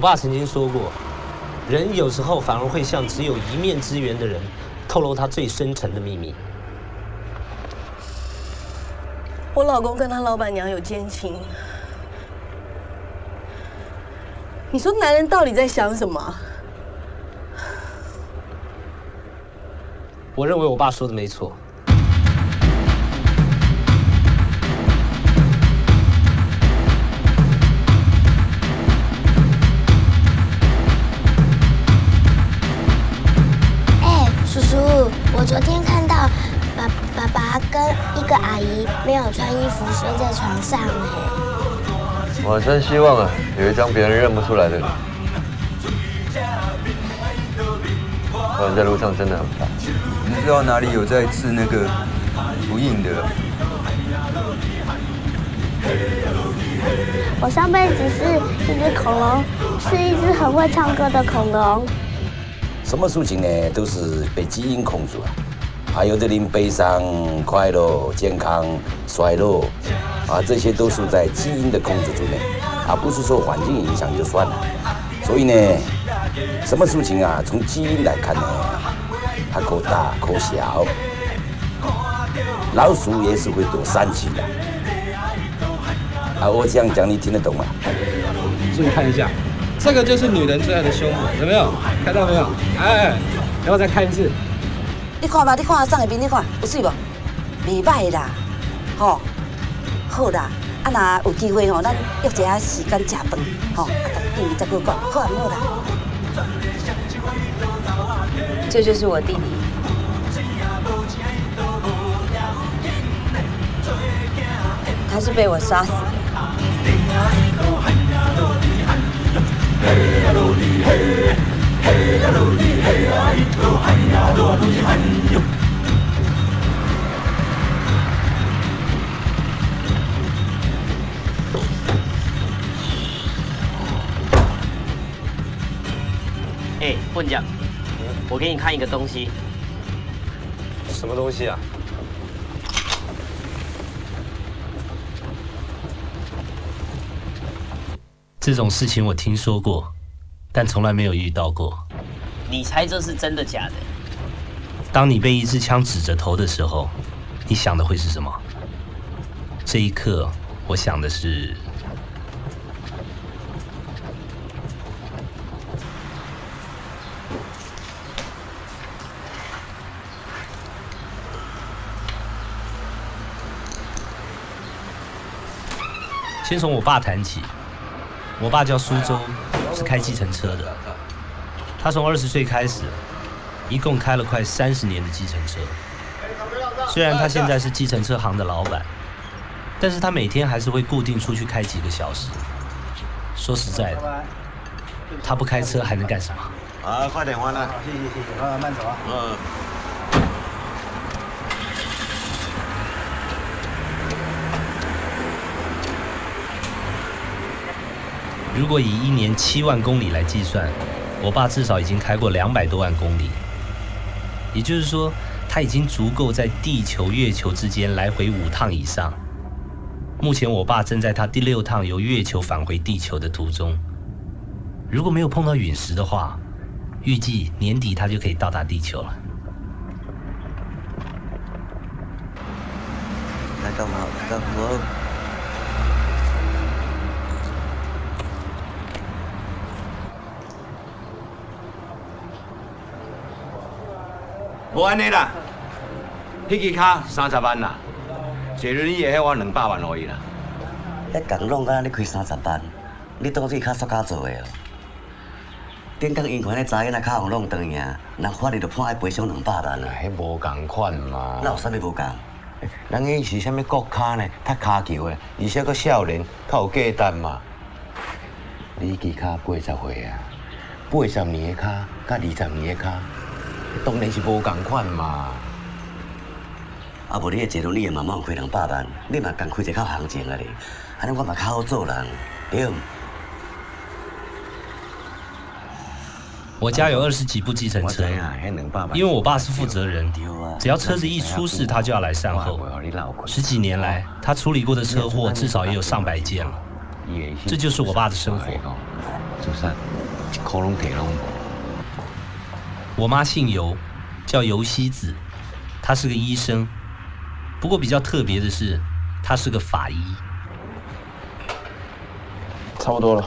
我爸曾经说过，人有时候反而会向只有一面之缘的人透露他最深沉的秘密。我老公跟他老板娘有奸情，你说男人到底在想什么？我认为我爸说的没错。没有穿衣服睡在床上哎。我真希望啊，有一张别人认不出来的脸。不然在路上真的很怕。你知道哪里有在治那个不硬的？我上辈子是一只恐龙，是一只很会唱歌的恐龙。什么事情呢，都是被基因控制啊。还有的人悲伤、快乐、健康、衰落，啊，这些都是在基因的控制之内，而不是说环境影响就算了。所以呢，什么事情啊，从基因来看呢，它可大可小。老鼠也是会躲山区的。啊，我这样讲你听得懂吗？注意看一下，这个就是女人最爱的胸部，有没有？看到没有？哎，然后再看一次。你看吧，你看上下面，你看有水无？袂歹啦，吼，好啦，啊那有机会吼，咱约一下时间食饭，吼，啊，第二再过讲，好啊，好啦。这就是我弟弟。他是被我杀死的。哎，混酱，我给你看一个东西。什么东西啊？这种事情我听说过，但从来没有遇到过。你猜这是真的假的？当你被一支枪指着头的时候，你想的会是什么？这一刻，我想的是，先从我爸谈起。我爸叫苏州，是开计程车的。他从二十岁开始，一共开了快三十年的计程车。虽然他现在是计程车行的老板，但是他每天还是会固定出去开几个小时。说实在的，他不开车还能干什么？啊，快点完了。谢谢谢谢，啊，慢走啊。嗯。如果以一年七万公里来计算，我爸至少已经开过两百多万公里。也就是说，他已经足够在地球、月球之间来回五趟以上。目前，我爸正在他第六趟由月球返回地球的途中。如果没有碰到陨石的话，预计年底他就可以到达地球了。来干嘛？干活。无安尼啦，迄支卡三十万啦，坐轮椅的迄我两百万而已啦。迄工弄甲你开三十万，你当这卡塑胶做的哦？顶工因看咧查囡仔卡互弄断去，人法律就判伊赔偿两百万啦。迄无共款嘛。那有啥物无共？人伊是啥物国卡呢？踢骹球的，而且佫少年，较有价值嘛。你支卡八十岁啊，八十年的卡，甲二十年的卡。当然是无共款嘛。啊，无你的坐轮椅嘛，慢开两百万，你嘛共开一较行情啊咧，安尼我嘛较好做人，对。我家有二十几部计程车，因为我爸是负责人，只要车子一出事，他就要来善后。十几年来，他处理过的车祸至少也有上百件了。这就是我爸的生活。我妈姓尤，叫尤西子，她是个医生。不过比较特别的是，她是个法医。差不多了。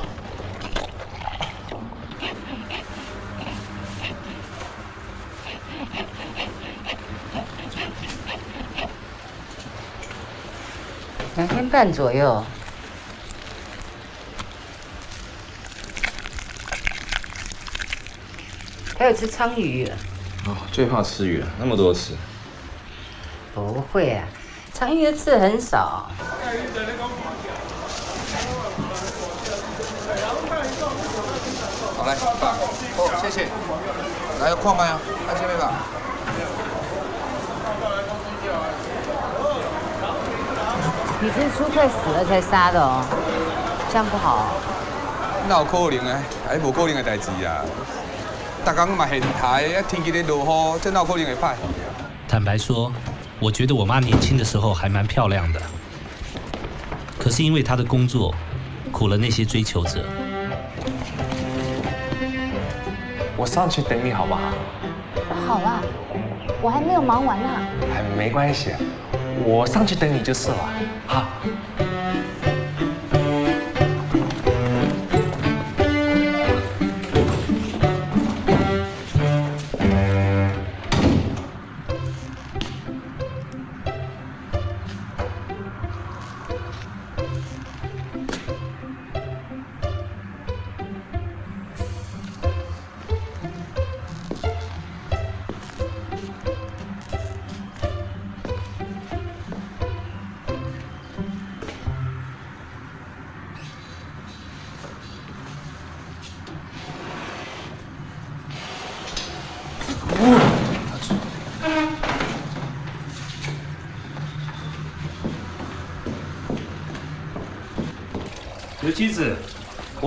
两天半左右。还有吃鲳鱼。哦，最怕吃鱼了，那么多次。不会啊，鲳鱼的刺很少。好嘞，爸，哦，谢谢。来，矿麦啊，看前面吧。你是猪快死了才杀的哦，这样不好。那有可能啊？还无可能的代志啊！大工嘛现台，天气咧落雨，这哪有可能会歹？坦白说，我觉得我妈年轻的时候还蛮漂亮的。可是因为她的工作，苦了那些追求者。我上去等你好不好？好啊，我还没有忙完呢。哎没关系，我上去等你就是了。好。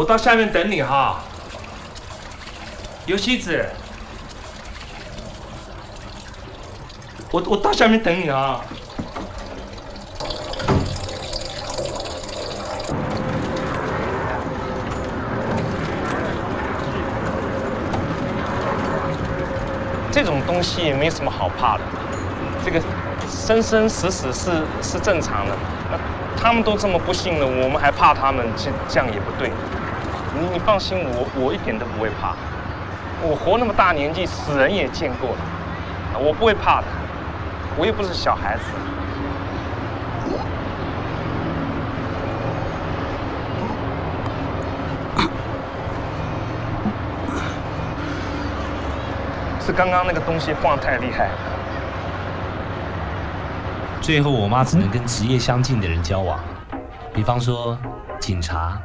到下面等你哈。尤西子，我我到下面等你啊。这种东西没什么好怕的，这个生生死死是是正常的。他们都这么不幸了，我们还怕他们，这这样也不对。你你放心，我我一点都不会怕。我活那么大年纪，死人也见过了，我不会怕的。我又不是小孩子。是刚刚那个东西晃太厉害。最后，我妈只能跟职业相近的人交往，比方说警察。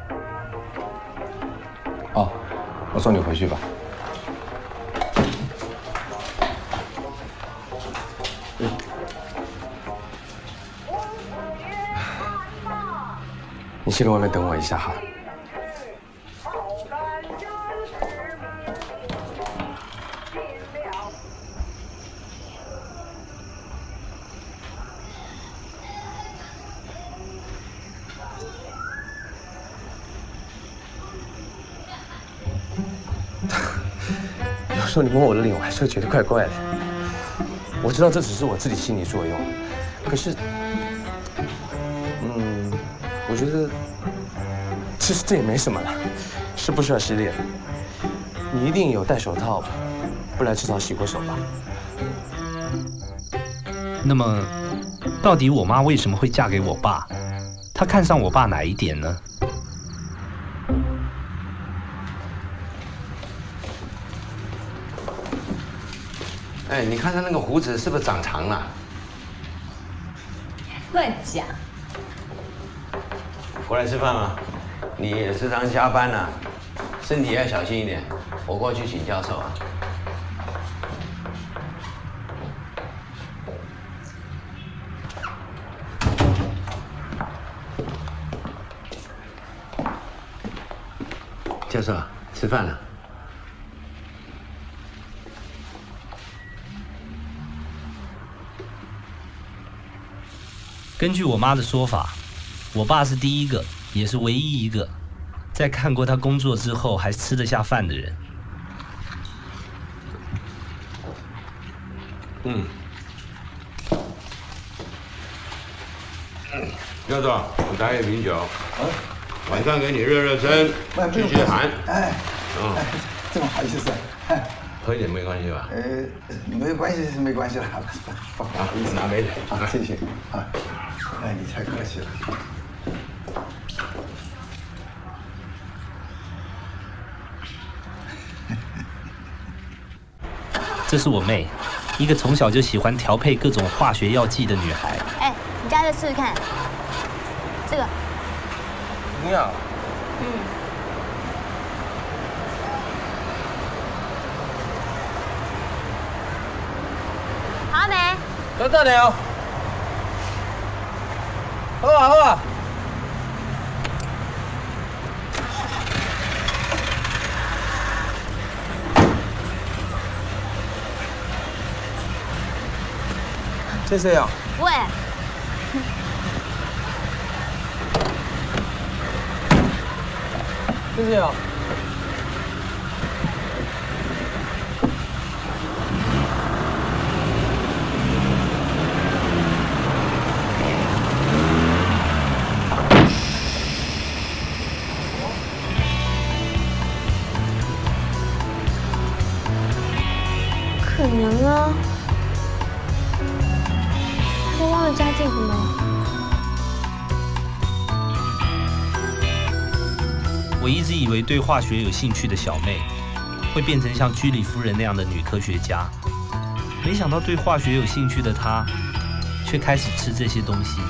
哦，我送你回去吧。你先在外面等我一下哈。说你摸我的脸，我还是会觉得怪怪的。我知道这只是我自己心理作用，可是，嗯，我觉得其实这也没什么了，是不需要洗脸？你一定有戴手套，不然至少洗过手吧？那么，到底我妈为什么会嫁给我爸？她看上我爸哪一点呢？看他那个胡子是不是长长了？乱讲！过来吃饭吗？你时常加班呢，身体要小心一点。我过去请教授啊。教授，吃饭了。根据我妈的说法，我爸是第一个，也是唯一一个在看过他工作之后还吃得下饭的人。嗯。教授，我打一瓶酒。晚上给你热热身，驱驱寒。哎，嗯，这么好意思，哎，喝一点没关系吧？呃，没关系是没关系了，不好意思，拿杯子啊，谢谢啊，哎，你太客气了。这是我妹，一个从小就喜欢调配各种化学药剂的女孩。哎，你加这试试看，这个，你要？嗯，好没？等等点哦。好啊好啊。谢谢啊。喂，谢谢啊。对化学有兴趣的小妹会变成像居里夫人那样的女科学家，没想到对化学有兴趣的她却开始吃这些东西。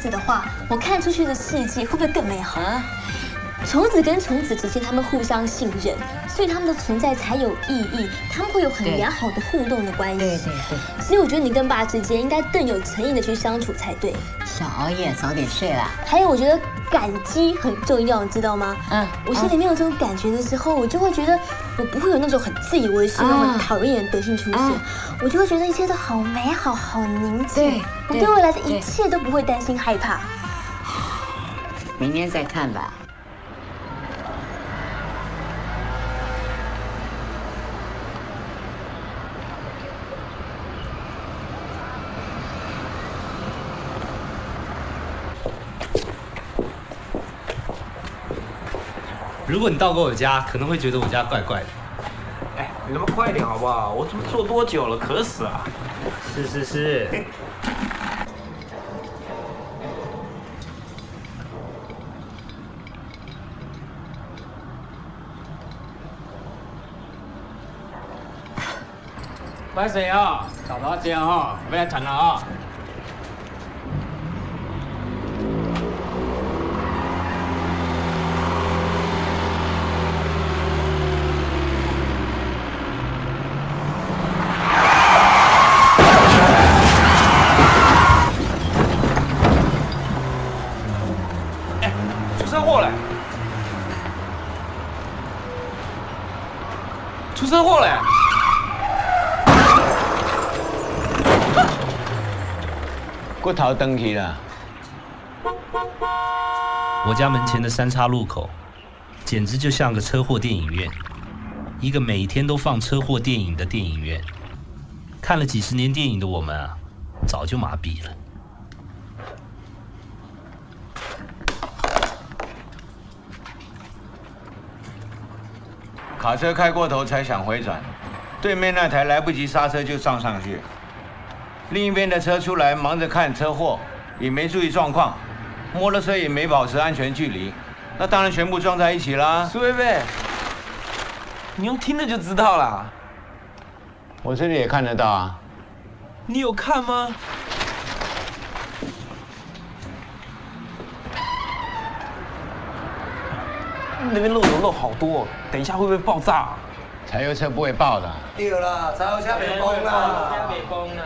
子的话，我看出去的世界会不会更美好？啊虫子跟虫子之间，他们互相信任，所以他们的存在才有意义，他们会有很良好的互动的关系。对对对，所以我觉得你跟爸之间应该更有诚意的去相处才对。少熬夜，早点睡啦。还有，我觉得感激很重要，你知道吗？嗯，我心里面有这种感觉的时候，我就会觉得我不会有那种很自以为是、那种讨厌的德性出现，我就会觉得一切都好美好、好宁静。我对未来的一切都不会担心害怕。明天再看吧。如果你到过我家，可能会觉得我家怪怪的。哎，你他妈快点好不好？我这么坐多久了，渴死 了。是是是。快水啊，找到家哈，不要抢了啊！出车祸了！出车祸了！骨头登去了。我家门前的三岔路口，简直就像个车祸电影院，一个每天都放车祸电影的电影院。看了几十年电影的我们啊，早就麻痹了。卡车开过头才想回转，对面那台来不及刹车就撞上去。另一边的车出来忙着看车祸，也没注意状况，摩托车也没保持安全距离，那当然全部撞在一起啦。苏贝贝，你用听的就知道啦。我这里也看得到啊。你有看吗？那边漏油漏好多，等一下会不会爆炸？柴油车不会爆的。对啦，柴油车没崩啦，没崩啦。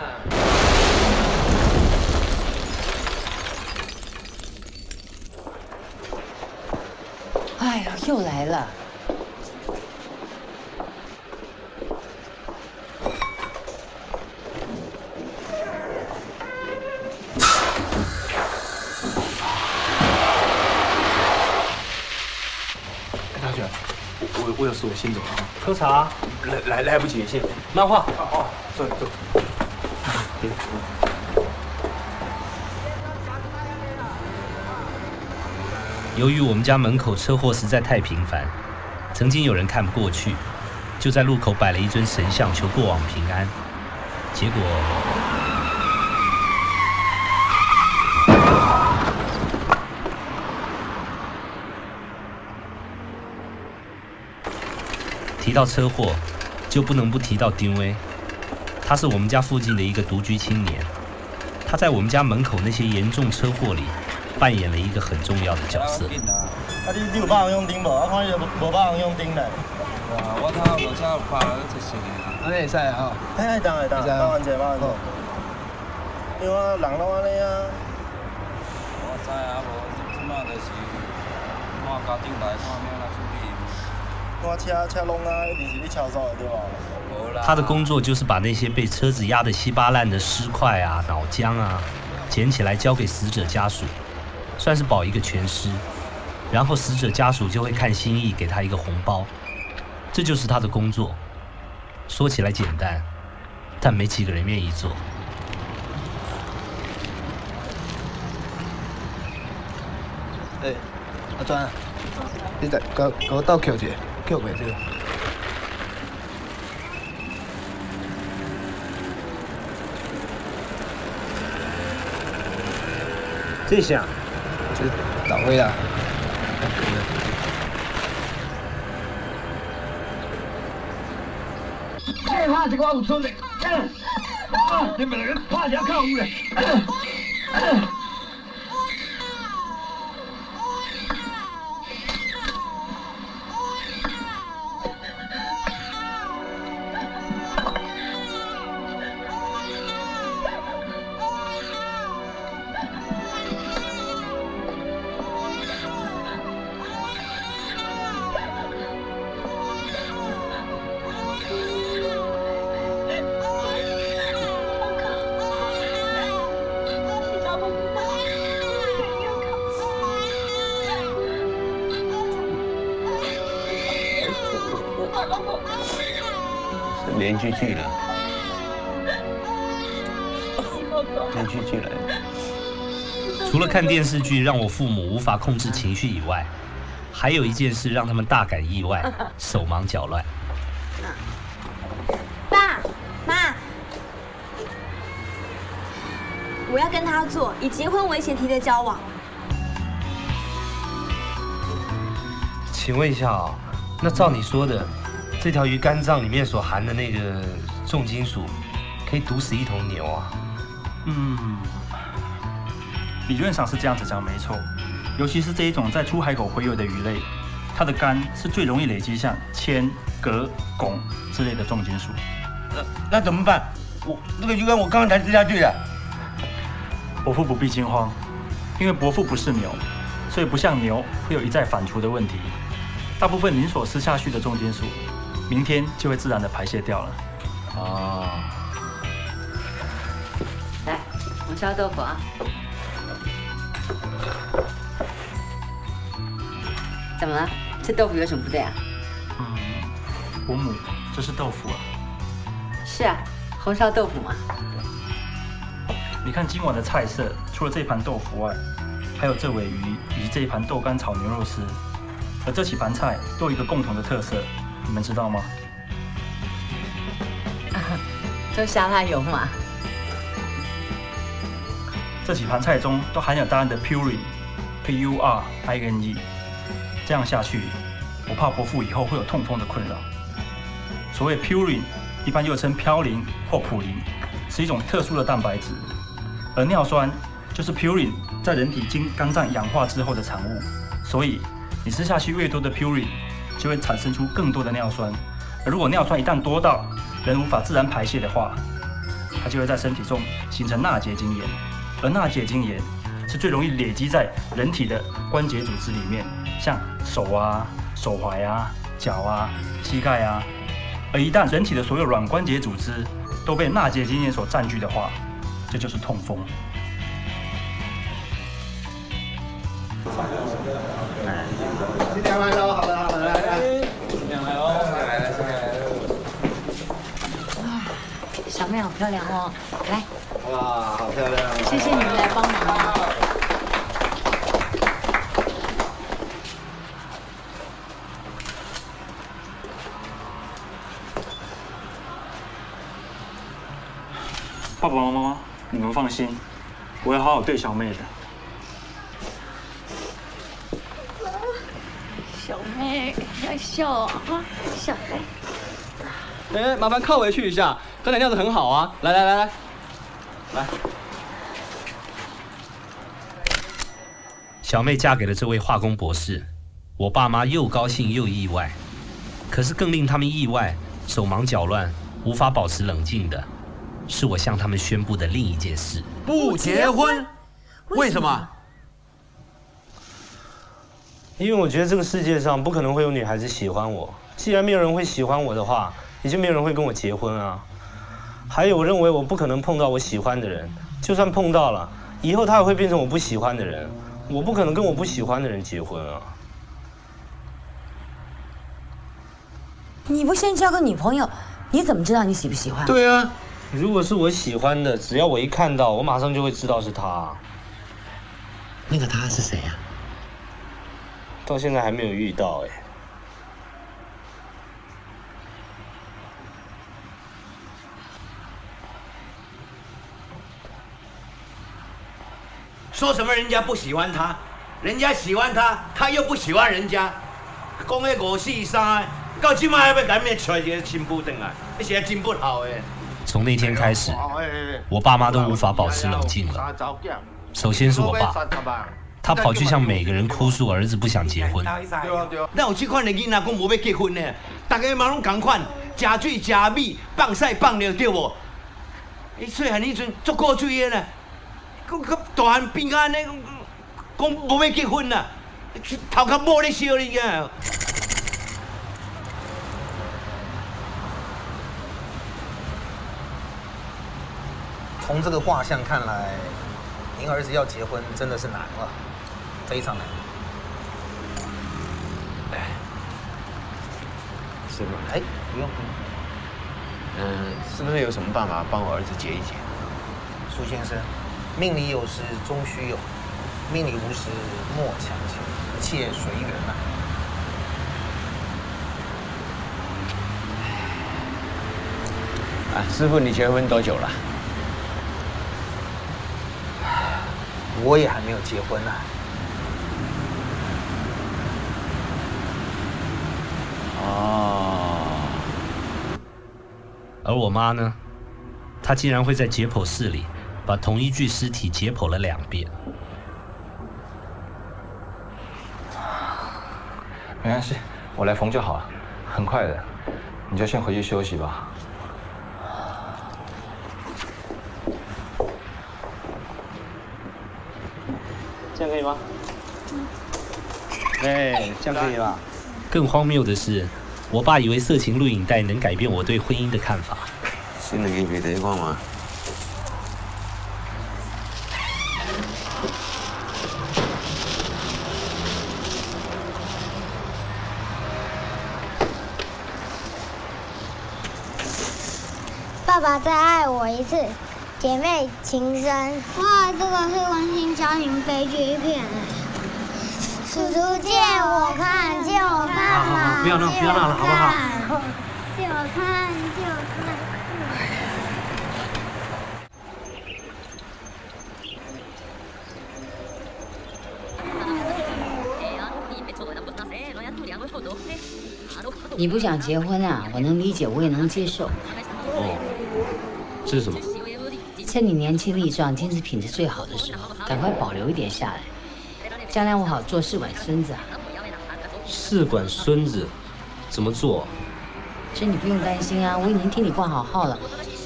哎呀，又来了。我我有事，我先走了啊。喝茶。来来来不及，谢谢。漫画。哦哦，坐坐。由于我们家门口车祸实在太频繁，曾经有人看不过去，就在路口摆了一尊神像求过往平安。结果，提到车祸，就不能不提到丁威。他是我们家附近的一个独居青年，他在我们家门口那些严重车祸里。扮演了一个很重要的角色。啊，你你有帮人用钉无？我看你无帮人用钉嘞。哇，我睇无车拍了出事。安尼会使啊？哎，当会当，帮完者帮完者。因为人拢安尼啊。我知啊，无即马就是看家顶来看咩来处理。看车车拢啊，一定是你超速的对吧？他的工作就是把那些被车子压得稀巴烂的尸块啊、脑浆啊，捡起来交给死者家属。算是保一个全尸，然后死者家属就会看心意给他一个红包，这就是他的工作。说起来简单，但没几个人愿意做。哎，阿专，你再给给我倒 Q 姐，Q 没这个。这下。就倒位了。这下这个有村的，啊，你们两个怕啥靠有嘞？看电视剧让我父母无法控制情绪以外，还有一件事让他们大感意外，手忙脚乱。爸妈，我要跟他做以结婚为前提的交往。请问一下啊、那照你说的，这条鱼肝脏里面所含的那个重金属，可以毒死一头牛啊？嗯，理论上是这样子讲没错，尤其是这一种在出海口洄游的鱼类，它的肝是最容易累积像铅、镉、汞之类的重金属。那怎么办？我那个鱼竿我刚刚才吃下去了。伯父不必惊慌，因为伯父不是牛，所以不像牛会有一再反刍的问题。大部分您所吃下去的重金属，明天就会自然的排泄掉了。哦，来，红烧豆腐啊。怎么了？吃豆腐有什么不对啊？嗯，伯母，这是豆腐啊。是啊，红烧豆腐嘛。你看今晚的菜色，除了这盘豆腐外，还有这尾鱼以及这一盘豆干炒牛肉丝。而这几盘菜都有一个共同的特色，你们知道吗？啊 都沙拉油嘛。这几盘菜中都含有大量的 purine，p u r i n e。这样下去，我怕伯父以后会有痛风的困扰。所谓 purine，一般又称嘌呤或普林，是一种特殊的蛋白质。而尿酸就是 purine 在人体经肝脏氧化之后的产物，所以你吃下去越多的 purine，就会产生出更多的尿酸。而如果尿酸一旦多到人无法自然排泄的话，它就会在身体中形成钠结晶盐，而钠结晶盐是最容易累积在人体的关节组织里面，像手啊、手踝啊、脚啊、膝盖啊。而一旦人体的所有软关节组织都被钠结晶炎所占据的话，这就是痛风。新娘来喽！好了好了，来来，新娘来喽！来来来，新娘来喽！小妹好漂亮哦，来，哇，好漂亮！谢谢你们来帮忙爸爸妈妈，你们放心，我会好好对小妹的。小妹要笑啊，小妹。哎，麻烦靠回去一下，刚才那样子很好啊！来来来来，来。小妹嫁给了这位化工博士，我爸妈又高兴又意外。可是更令他们意外、手忙脚乱、无法保持冷静的，是我向他们宣布的另一件事。不结婚？为什么？因为我觉得这个世界上不可能会有女孩子喜欢我。既然没有人会喜欢我的话，也就没有人会跟我结婚啊。还有，我认为我不可能碰到我喜欢的人，就算碰到了，以后他也会变成我不喜欢的人。我不可能跟我不喜欢的人结婚啊。你不先交个女朋友，你怎么知道你喜不喜欢？对啊，如果是我喜欢的，只要我一看到，我马上就会知道是他。那个他是谁呀、到现在还没有遇到哎。说什么人家不喜欢他，人家喜欢他，他又不喜欢人家，讲迄五四三，到今晚还要赶面找一个新妇回来，那是真不好诶。从那天开始，我爸妈都无法保持冷静了。首先是我爸，他跑去向每个人哭诉儿子不想结婚。那有这款的囡仔讲无要结婚呢？大家嘛拢共款，食水食米，放屎放尿对无？伊细汉迄阵足过水的呢，讲较大汉变安尼，讲讲无要结婚啦，头壳摸咧烧你啊！从这个卦象看来，您儿子要结婚真的是难了，非常难。哎，师傅，哎，不用不用。嗯，是不是有什么办法帮我儿子解一解？苏先生，命里有时终须有，命里无时莫强求，一切随缘嘛。哎，啊，师傅，你结婚多久了？我也还没有结婚呢、哦，而我妈呢，她竟然会在解剖室里把同一具尸体解剖了两遍。没关系，我来缝就好了，很快的，你就先回去休息吧。这样可以吗？哎，这样可以吧？更荒谬的是，我爸以为色情录影带能改变我对婚姻的看法。新的给别的看嘛。爸爸再爱我一次，姐妹情深。哇，这个是温馨家庭悲剧片叔叔借我看，借我看好好好不要闹不要闹了好不好？借我看，借我看。你不想结婚啊？我能理解，我也能接受。哦，这是什么？趁你年轻力壮、精神品质最好的时候，赶快保留一点下来，将来我好做试管孙子啊。试管孙子怎么做？这你不用担心啊，我已经替你挂好号了。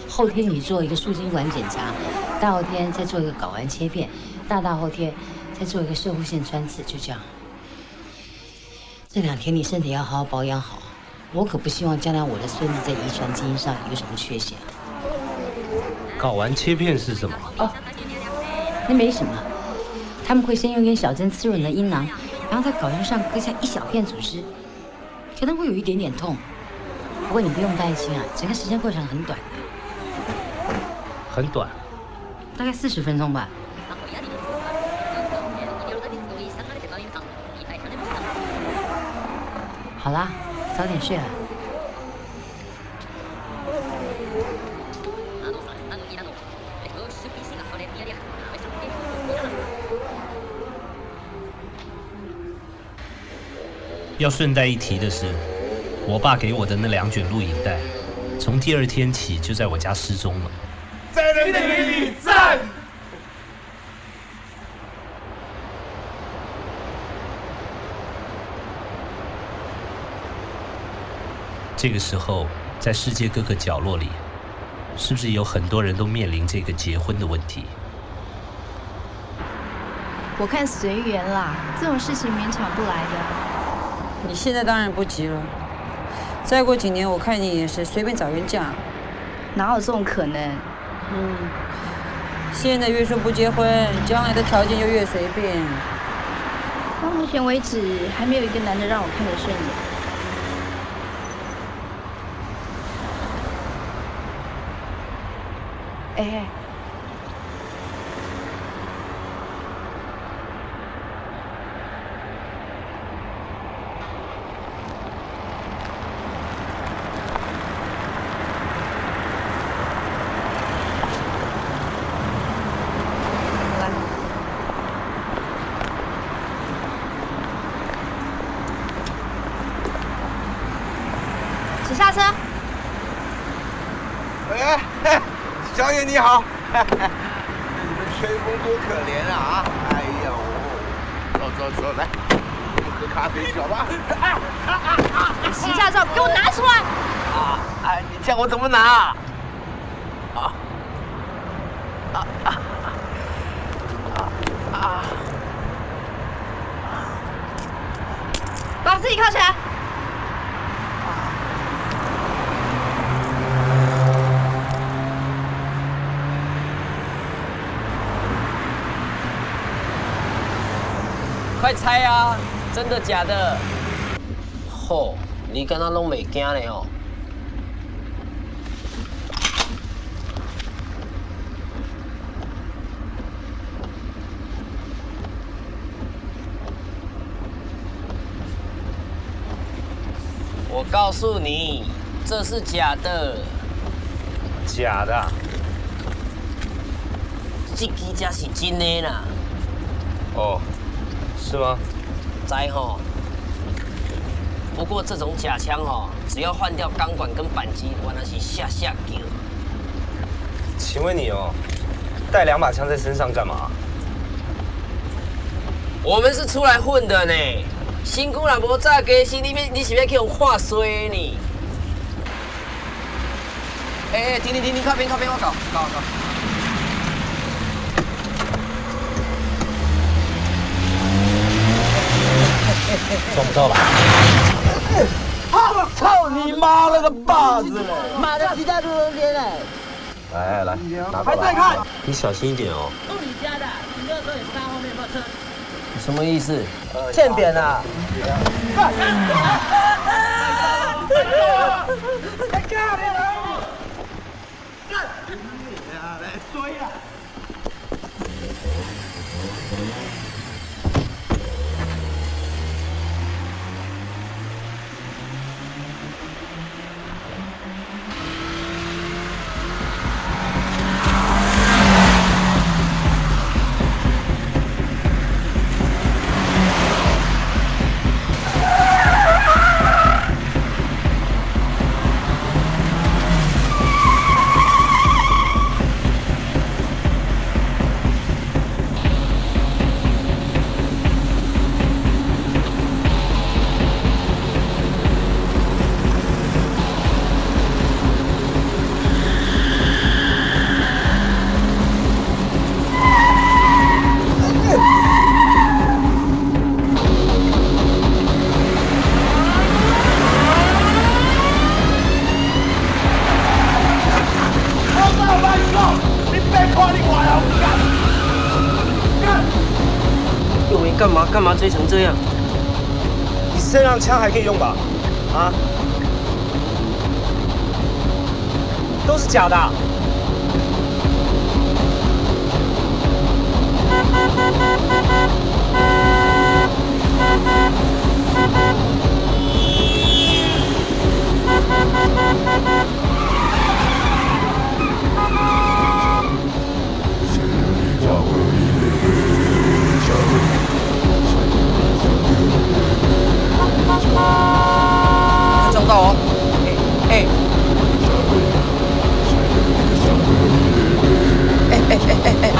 后天你做一个输精管检查，大后天再做一个睾丸切片，大大后天再做一个射护线穿刺，就这样。这两天你身体要好好保养好，我可不希望将来我的孙子在遗传基因上有什么缺陷。睾丸切片是什么？哦，那没什么，他们会先用一根小针刺入你的阴囊，然后在睾丸上割下一小片组织，可能会有一点点痛，不过你不用担心啊，整个时间过程很短的，很短。大概四十分钟吧。好啦，早点睡了。要顺带一提的是，我爸给我的那两卷录影带，从第二天起就在我家失踪了。在人里赞。这个时候，在世界各个角落里，是不是有很多人都面临这个结婚的问题？我看随缘啦，这种事情勉强不来的。你现在当然不急了，再过几年我看你也是随便找人嫁。哪有这种可能？嗯，现在越说不结婚，将来的条件就越随便。到目前为止，还没有一个男的让我看得顺眼。哎，请下车。哎，嘿小姐你好，你们吹风多可怜啊啊！哎呀，我走走走，来，我们喝咖啡去好吧？你洗驾照给我拿出来！啊，哎，你叫我怎么拿？啊啊啊啊！把自己靠起来。快猜啊！真的假的？吼、你跟他拢袂惊嘞哦。我告诉你，这是假的。假的。这支才是真的啦。哦，是吗？在吼。不过这种假枪哦，只要换掉钢管跟扳机，完全是下下叫。请问你哦，带两把枪在身上干嘛？我们是出来混的呢，辛苦了，无炸鸡心里面你是要去用化衰呢？哎哎，停停停停，靠边靠边，我搞搞搞。撞不到吧？操你妈了个巴子！妈的，其他都能连嘞。来来，拿还在看？你小心一点哦。住你家的，停车的时候也不看后面有没有车。什么意思？欠扁啊！太干了！干嘛，追成这样？你身上枪还可以用吧？啊？都是假的。找不到哦。哎哎哎哎哎哎！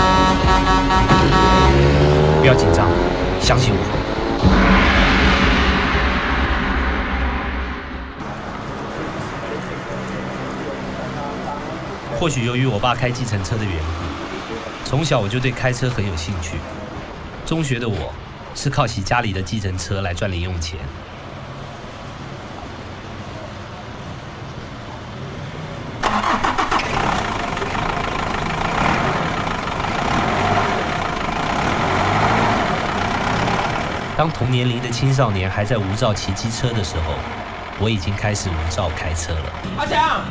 不要紧张，相信我。或许由于我爸开计程车的缘故，从小我就对开车很有兴趣。中学的我是靠骑家里的计程车来赚零用钱。当同年龄的青少年还在无照骑机车的时候，我已经开始无照开车了。阿强，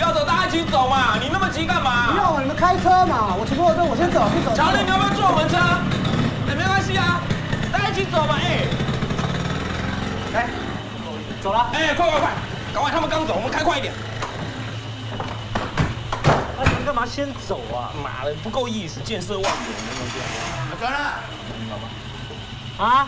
要走大家一起走嘛，你那么急干嘛？不用，你们开车嘛，我骑摩托车，我先走，你走。乔丽，你要不要坐我们车？哎，没关系啊，大家一起走嘛，哎。来，走了。哎，快快快，赶快，他们刚走，我们开快一点。那你们干嘛先走啊？妈的，不够意思，见色忘友，能不能这样？走了。啊？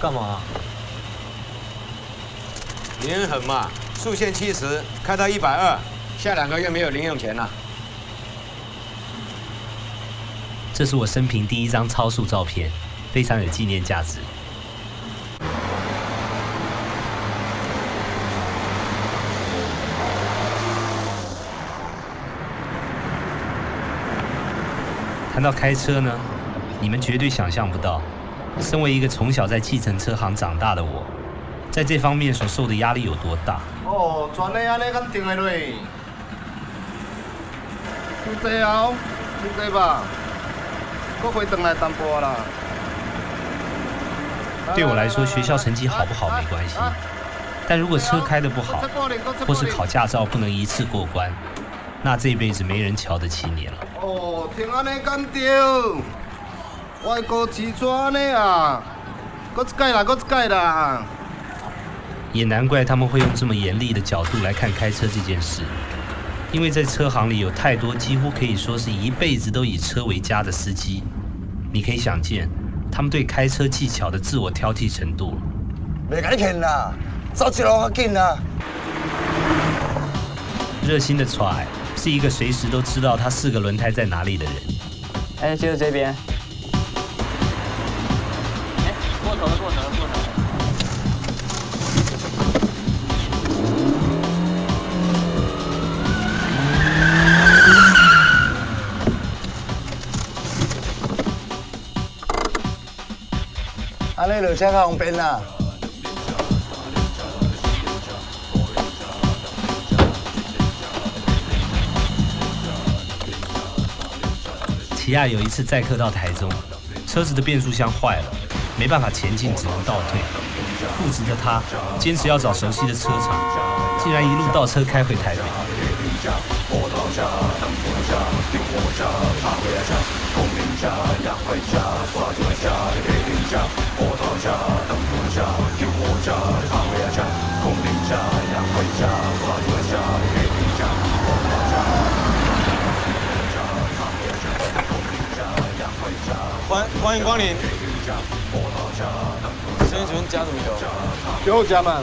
干嘛？你很狠嘛，速限七十，开到一百二，下两个月没有零用钱了。这是我生平第一张超速照片，非常有纪念价值。谈到开车呢，你们绝对想象不到，身为一个从小在计程车行长大的我，在这方面所受的压力有多大。哦，全的安尼敢定的落，就这后，就这吧，搁回转来淡薄啦。对我来说，学校成绩好不好没关系，但如果车开得不好，或是考驾照不能一次过关，那这辈子没人瞧得起你了。哦，听安尼敢对，外国骑抓呢啊，搁一届啦，搁一届啦。也难怪他们会用这么严厉的角度来看开车这件事，因为在车行里有太多几乎可以说是一辈子都以车为家的司机，你可以想见他们对开车技巧的自我挑剔程度。袂甲你骗啦，走一路较紧啦。热心的 try 是一个随时都知道他四个轮胎在哪里的人。哎，就是这边。安尼落车较方便啦。齐亚有一次载客到台中，车子的变速箱坏了，没办法前进，只能倒退。固执的他坚持要找熟悉的车厂，竟然一路倒车开回台北。欢欢迎光临。先，请问加什么油？油加满。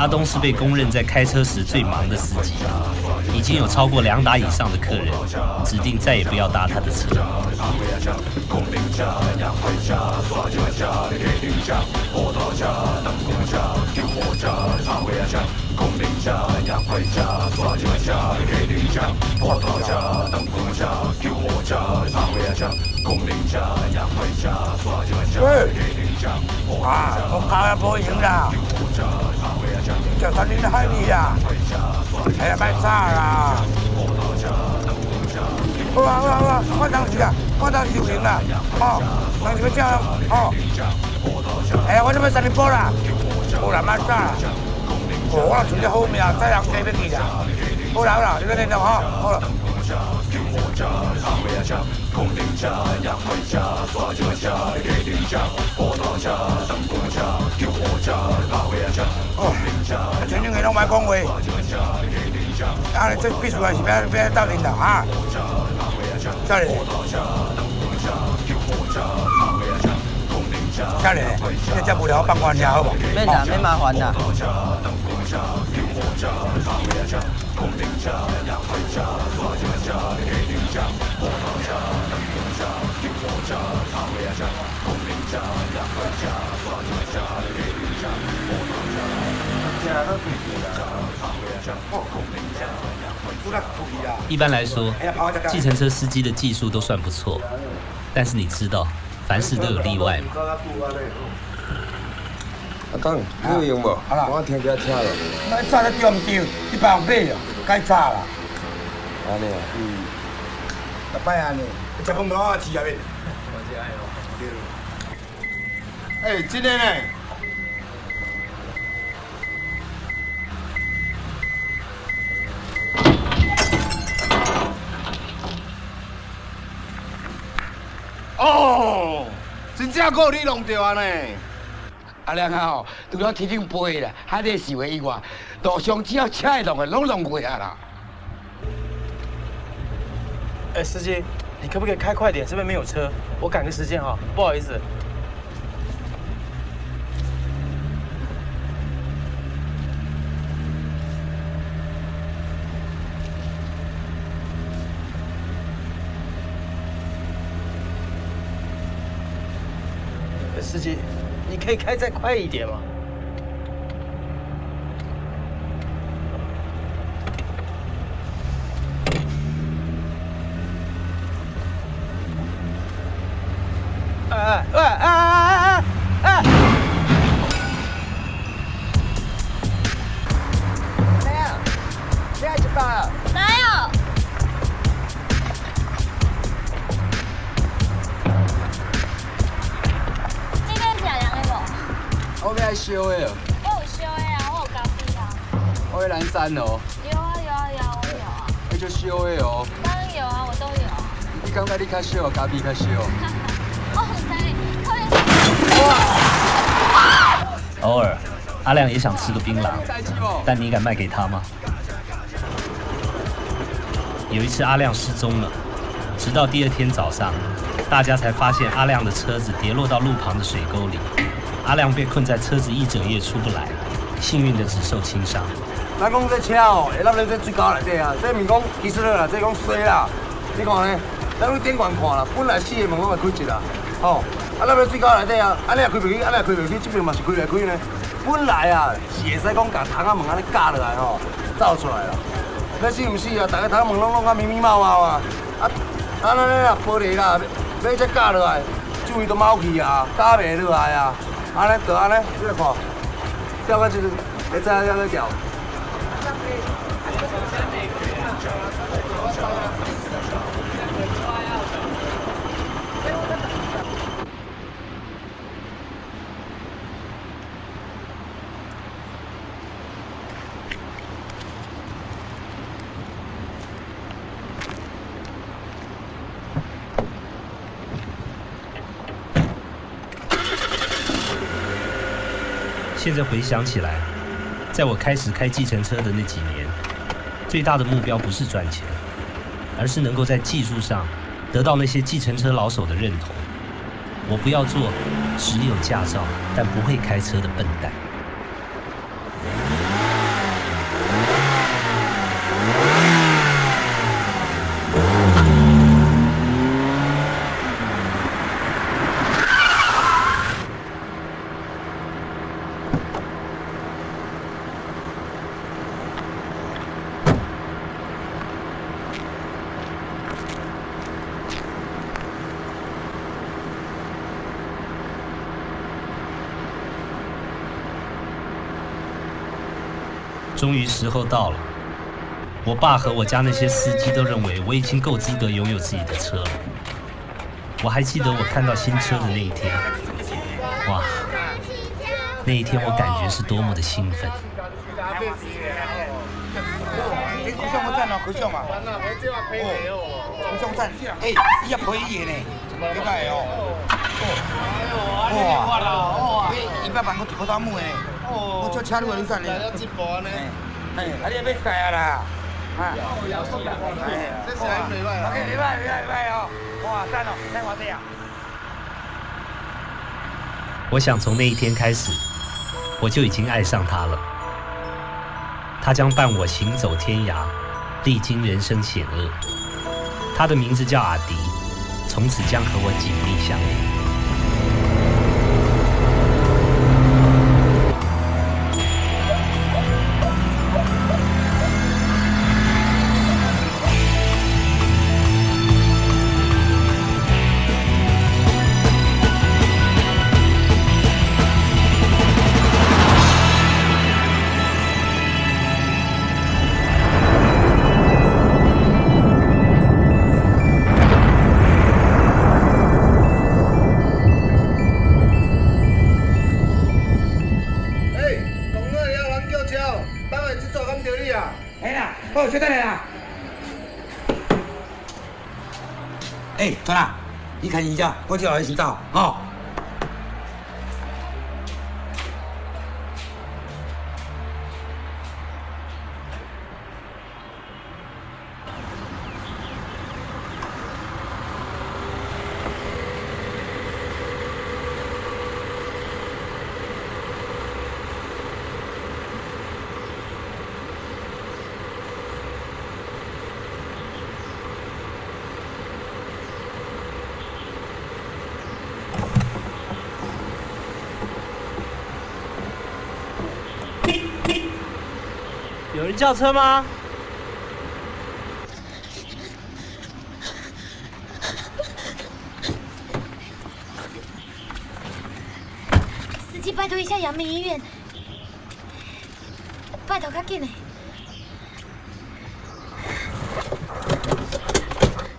阿东是被公认在开车时最忙的司机，已经有超过两打以上的客人指定再也不要搭他的车。喂，啊，我跑也不赢啦，叫他拎得海里呀，哎呀，卖炸啦！好啊好啊好啊，我当时啊，我当时就赢啦，哦，当时要这样，哦，哎呀，我这边三零波啦，好啦，卖炸啦，哦，我存在后面啊，再让这边去啦，好啦好啦，你们听到哈，好了。哦，全种嘅拢买讲话，啊，这必须还是别别斗阵啦啊！再嚟，再嚟，你只无聊放关下好不？免啦，免麻烦啦。一般来说，计程车司机的技术都算不错，但是你知道，凡事都有例外嘛。阿刚，你有用无？了。那炸得对唔买哦，该炸啦。安尼啊？嗯。阿伯安尼，食饭无我吃下面。哎，真的呢。哦，真正够你弄着啊呢！阿亮啊吼，除了天顶飞啦，海底是位以外，路上只要车会动的，拢弄过啊啦。哎，司机，你可不可以开快点？这边没有车，我赶个时间哈，不好意思。司机你可以开再快一点吗哎哎喂哎哎哎哎。哎哎没有不要去报没有。我要来烧的哦，我有修的啊，我有咖啡啊。我要蓝山哦，有啊有啊有啊，我有啊。那就烧的哦。当然有啊，我都有。你感觉你较烧，咖啡较烧？我唔知，可能偶尔，阿亮也想吃个槟榔，但你敢卖给他吗？有一次阿亮失踪了，直到第二天早上，大家才发现阿亮的车子跌落到路旁的水沟里，阿亮被困在车子一整夜出不来，幸运的只受轻伤。咱讲这车哦，会落咧这水沟内底啊，这毋是讲其实啦，这讲水啦。你看呢，咱用电管看啦，本来四个门拢会开一啦，吼，啊落咧水沟内底啊，安尼也开袂起，安尼也开袂起，这边嘛是开袂开呢。本来啊是会使讲把窗仔门安尼架落来吼，走出来啦。那是毋是啊？大家窗仔门拢拢啊密密麻麻啊，啊，啊咱咧啊玻璃啦，要再架落来，周围都冒气啊，架袂落来啊，安尼就安尼，你来看，掉到就是，会知影了掉。现在回想起来，在我开始开计程车的那几年，最大的目标不是赚钱，而是能够在技术上得到那些计程车老手的认同。我不要做只有驾照但不会开车的笨蛋。终于时候到了，我爸和我家那些司机都认为我已经够资格拥有自己的车了。我还记得我看到新车的那一天，哇，那一天我感觉是多么的兴奋。哎，啊你要改啊啦？啊，这是还没卖啊？没卖，没卖，没卖哦！哇，赞哦，太华这样。我想从那一天开始，我就已经爱上他了。他将伴我行走天涯，历经人生险恶。他的名字叫阿迪，从此将和我紧密相连。等一下，我叫他洗澡，哦。叫车吗？司机，拜托一下阳明医院，拜托较紧的。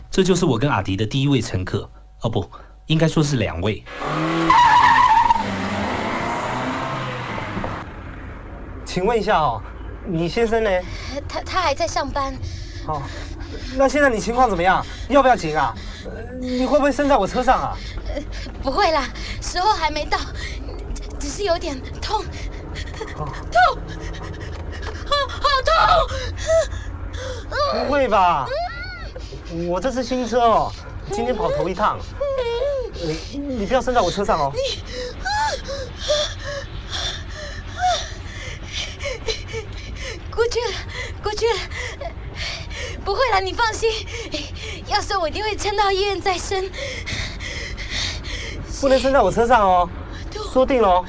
这就是我跟阿迪的第一位乘客。哦不，应该说是两位。请问一下哦，你先生呢？他他还在上班。好，那现在你情况怎么样？要不要紧啊？你会不会生在我车上啊？不会啦，时候还没到，只是有点痛，痛，好好痛！不会吧？我这是新车哦，今天跑头一趟。你你不要生在我车上哦。过去了，过去了，不会了，你放心。要生我一定会撑到医院再生。不能生在我车上哦，说定了哦。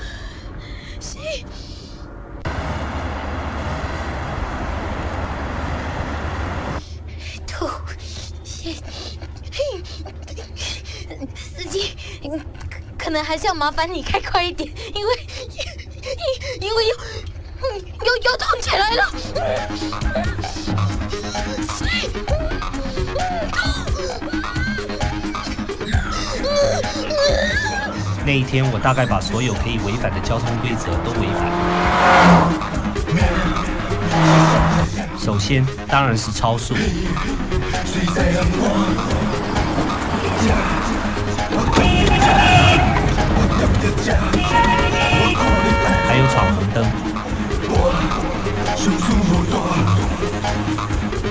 司机，可能还是要麻烦你开快一点，因为因因为有。又又痛起来了！那一天，我大概把所有可以违反的交通规则都违反。首先，当然是超速，还有闯红灯。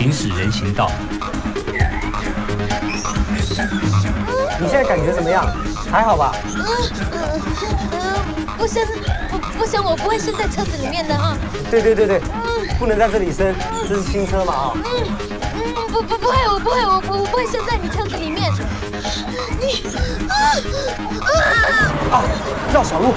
行驶人行道。你现在感觉怎么样？还好吧？嗯嗯不生不不生，我不会生在车子里面的啊。对对对对，不能在这里生，这是新车嘛啊。嗯嗯，不不不会，我不会，我我不会生在你车子里面。你啊啊啊！绕小路。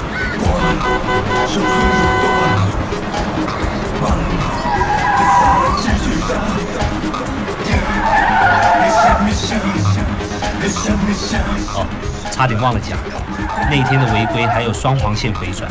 哦，差点忘了讲，那天的违规还有双黄线回转。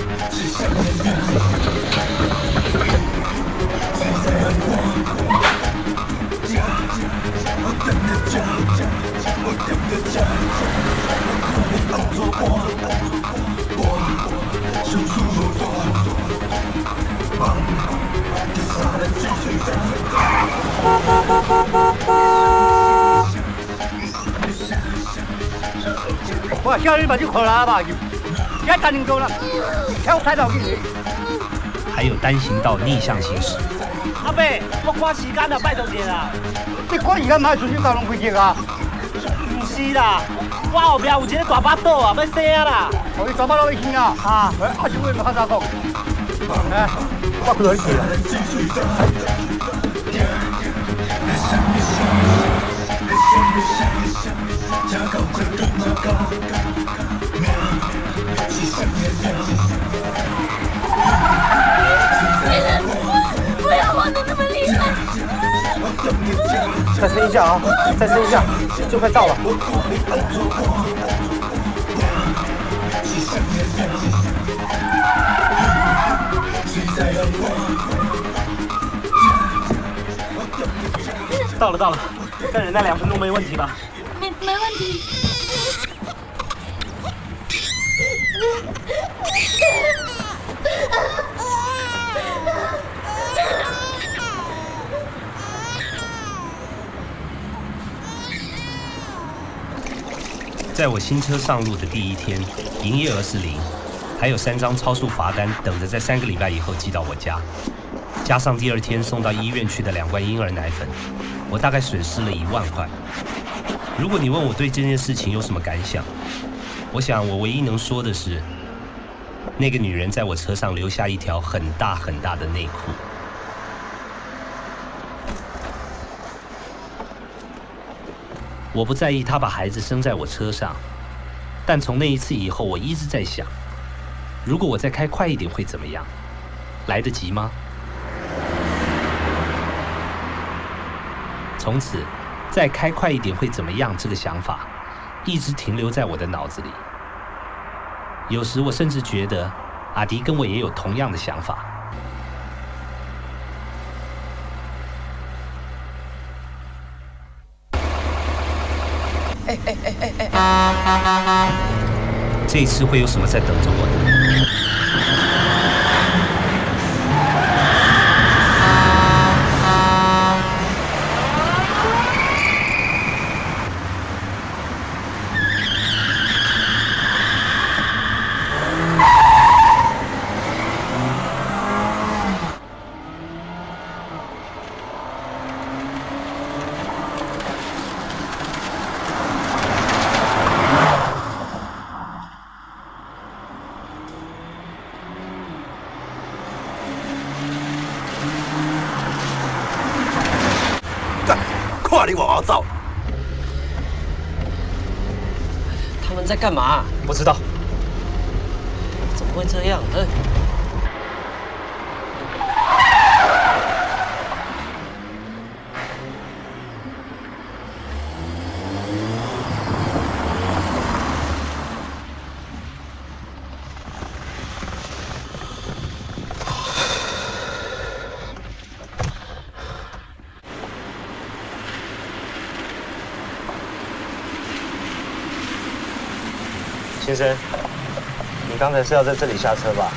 我叫你把这裤拉吧，别担心多了，跳踩到去。还有单行道逆向行驶。阿伯，我赶时间了，拜托你啦。你赶时间买出去交通规则啊？不是啦，我后边有一个大巴肚啊，要死啊啦。哦，你大巴肚要去啊？啊，阿叔为咩较早讲？哎，我过来去了。不要晃的那么厉害！再撑一下啊，再撑一下，就快到了。到了到了，再忍耐两分钟没问题吧？在我新车上路的第一天，营业额是零，还有三张超速罚单等着在三个礼拜以后寄到我家，加上第二天送到医院去的两罐婴儿奶粉，我大概损失了一万块。如果你问我对这件事情有什么感想，我想我唯一能说的是，那个女人在我车上留下一条很大很大的内裤。我不在意她把孩子生在我车上，但从那一次以后，我一直在想，如果我再开快一点会怎么样？来得及吗？从此，再开快一点会怎么样？这个想法一直停留在我的脑子里。有时我甚至觉得，阿迪跟我也有同样的想法。这一次会有什么在等着我呢？快你往后走！他们在干嘛？不知道。怎么会这样？嗯。先生，你刚才是要在这里下车吧？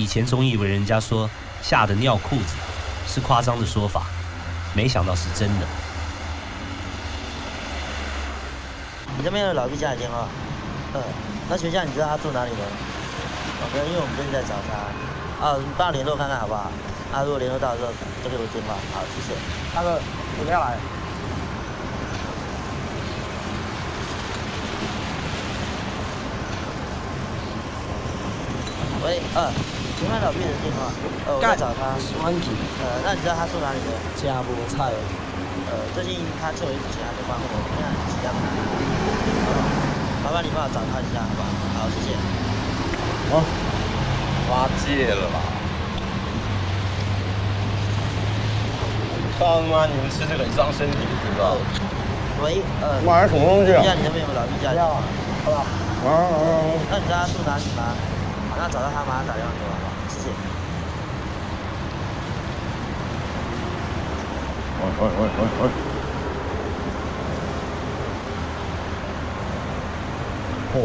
以前总以为人家说吓得尿裤子是夸张的说法，没想到是真的。你这边有老毕家的电话，嗯，那学校你知道他住哪里吗？哦，没有，因为我们最近在找他，啊，你帮我联络看看好不好？啊，如果联络到的时候，就给我电话，好，谢谢。大哥，准备要来。喂，呃，请问老毕的电话？呃，我在找他。关机。呃，那你知道他住哪里吗？家菠菜。呃，最近他做了一笔钱还没还我，我现在急要他。麻烦你帮我找他一下，好不好？好，谢谢。好，发戒了啦！他妈，你们吃这个很伤身体，知道吗？喂，呃，买什么东西啊？要你那边有没有老毕家？要啊，好吧。啊啊啊！那你知道他住哪里吗？好，那找到他马上打电话给我，喂喂喂喂喂！哦，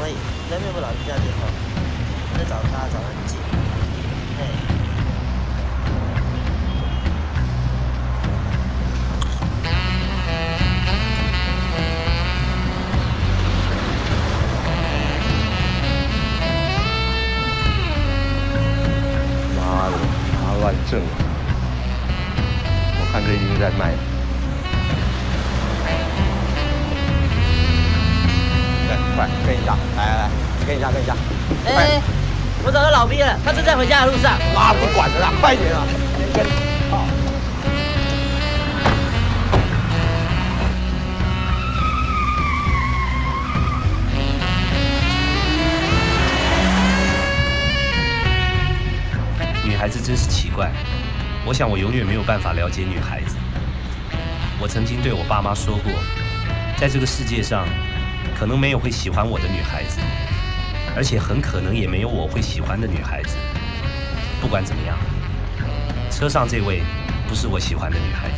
喂，你那边有没有老毕家电话？我在找他，他正在回家的路上。妈不管了啦，快点啊！跟。好。女孩子真是奇怪，我想我永远没有办法了解女孩子。我曾经对我爸妈说过，在这个世界上，可能没有会喜欢我的女孩子，而且很可能也没有我会喜欢的女孩子。不管怎么样，车上这位不是我喜欢的女孩子。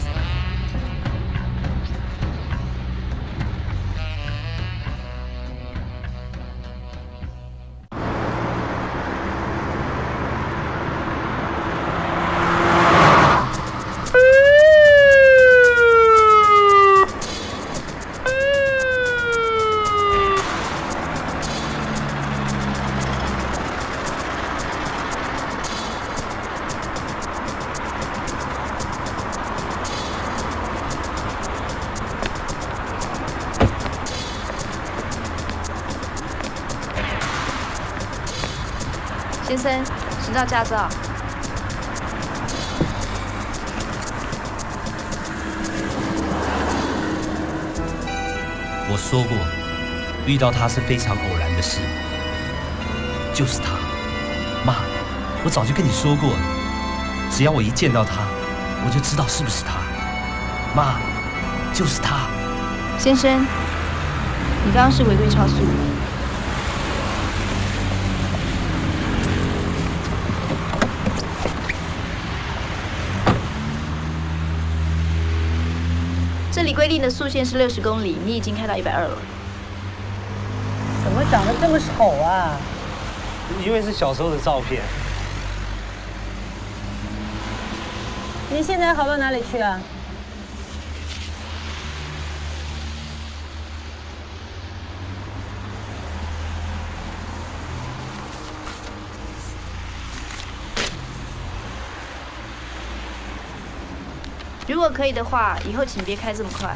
寻找驾照。我说过，遇到他是非常偶然的事，就是他，妈，我早就跟你说过了，只要我一见到他，我就知道是不是他，妈，就是他。先生，你刚刚是违规超速。这里规定的速限是六十公里，你已经开到一百二了。怎么长得这么丑啊？因为是小时候的照片。你现在好到哪里去啊？如果可以的话，以后请别开这么快。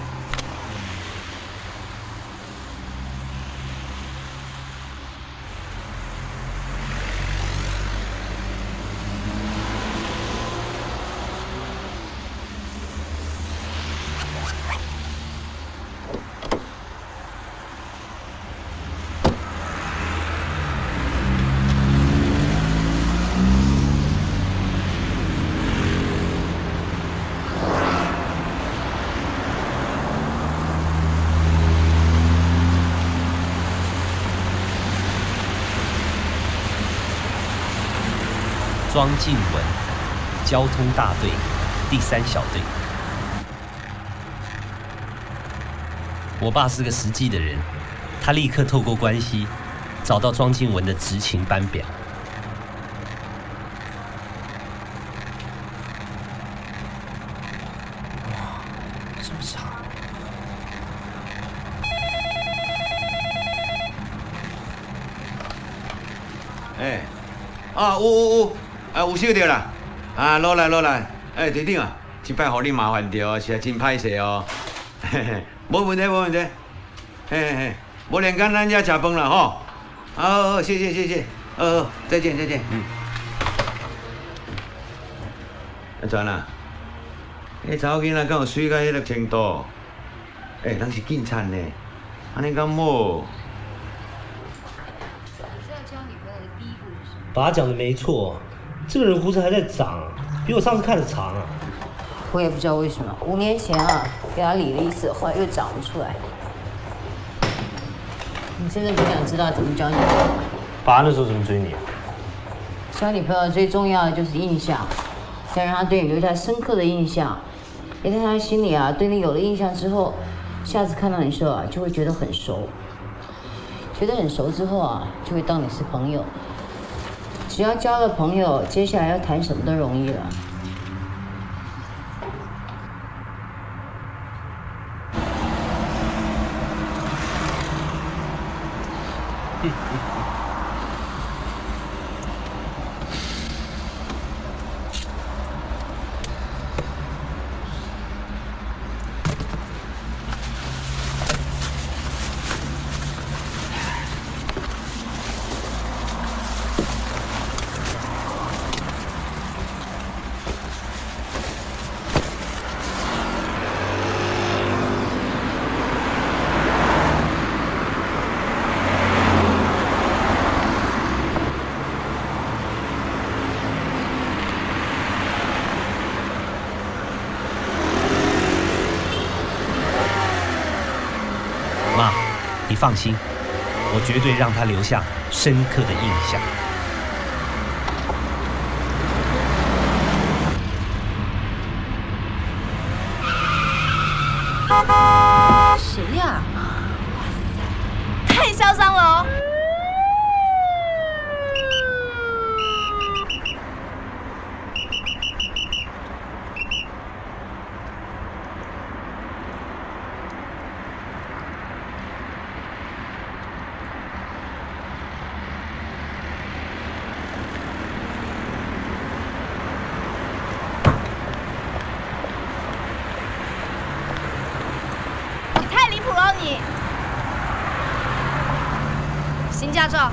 庄静文，交通大队第三小队。我爸是个实际的人，他立刻透过关系找到庄静文的执勤班表。这么长。哎，啊有有有，啊有收到啦，啊落来落来，哎队长啊，这摆互你麻烦着，实在真歹势哦，嘿嘿，无问题无问题，嘿嘿嘿，无连干咱遮食饭啦吼，好好好，谢谢谢谢，好好，再见再见，嗯。阿全啊，迄查某囡仔敢有水到迄个程度？哎，人是警察呢，安尼敢好？爸讲的没错，这个人胡子还在长，比我上次看的长啊。我也不知道为什么，五年前啊给他理了一次，后来又长不出来。你真的不想知道怎么教你？爸那时候怎么追你啊？交女朋友最重要的就是印象，要让他对你留下深刻的印象，也在他心里啊对你有了印象之后，下次看到你时候啊就会觉得很熟，觉得很熟之后啊就会当你是朋友。只要交了朋友，接下来要谈什么都容易了。妈，你放心，我绝对让他留下深刻的印象。驾照。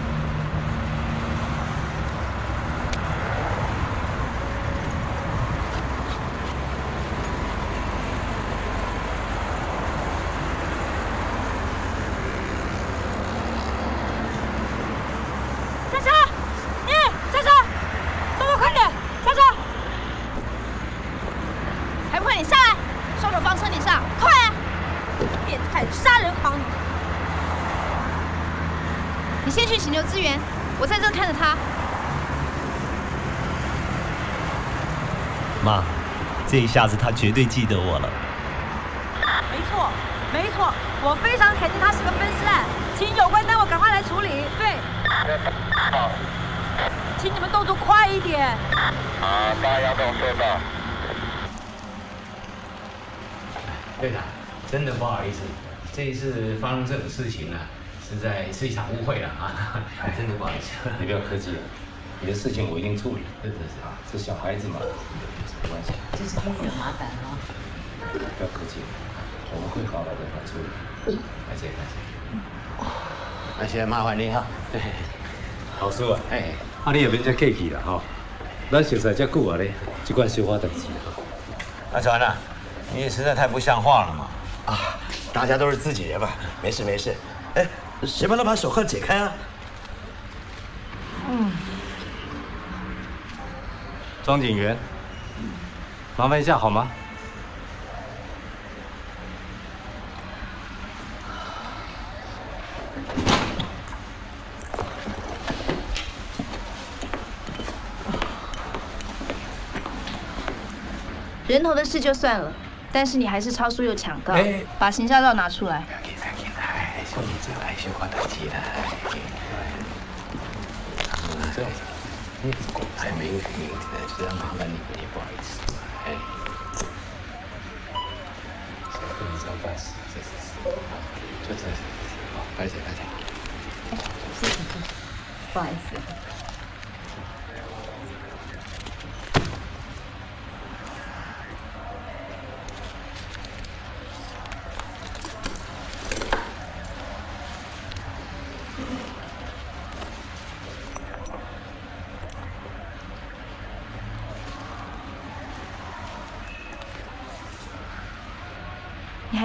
下车！你下车！动作快点，下车！还不快点下来！双手放车顶上，快啊！变态杀人狂！你先去请求支援，我在这看着他。妈，这一下子他绝对记得我了。没错，没错，我非常肯定他是个分尸案，请有关单位赶快来处理。对，请你们动作快一点。啊，八幺洞收到。队长，真的不好意思，这一次发生这种事情呢、实在是一场误会了啊！真的不好意思。你不要客气了，你的事情我一定处理。是是是啊，是小孩子嘛，没关系。这是他们的麻烦哦。不要客气，我们会好好的把它处理。感谢感谢。那先麻烦你哈。对，好叔啊，哎，啊你也免这客气了哈，咱熟识这久啊咧，这款小花代志哈。阿传啊，你也实在太不像话了嘛！啊，大家都是自己人嘛，没事没事。哎，谁帮他把手铐解开啊？嗯。庄警员，麻烦一下好吗？人头的事就算了，但是你还是超速又抢告哎，把行销照拿出来。哎，兄弟，这来小花代志啦。这样，你还没有名字，就这样麻烦你，你不好意思。哎，你上办事，是是是，就这，好，拜谢拜谢。不好意思。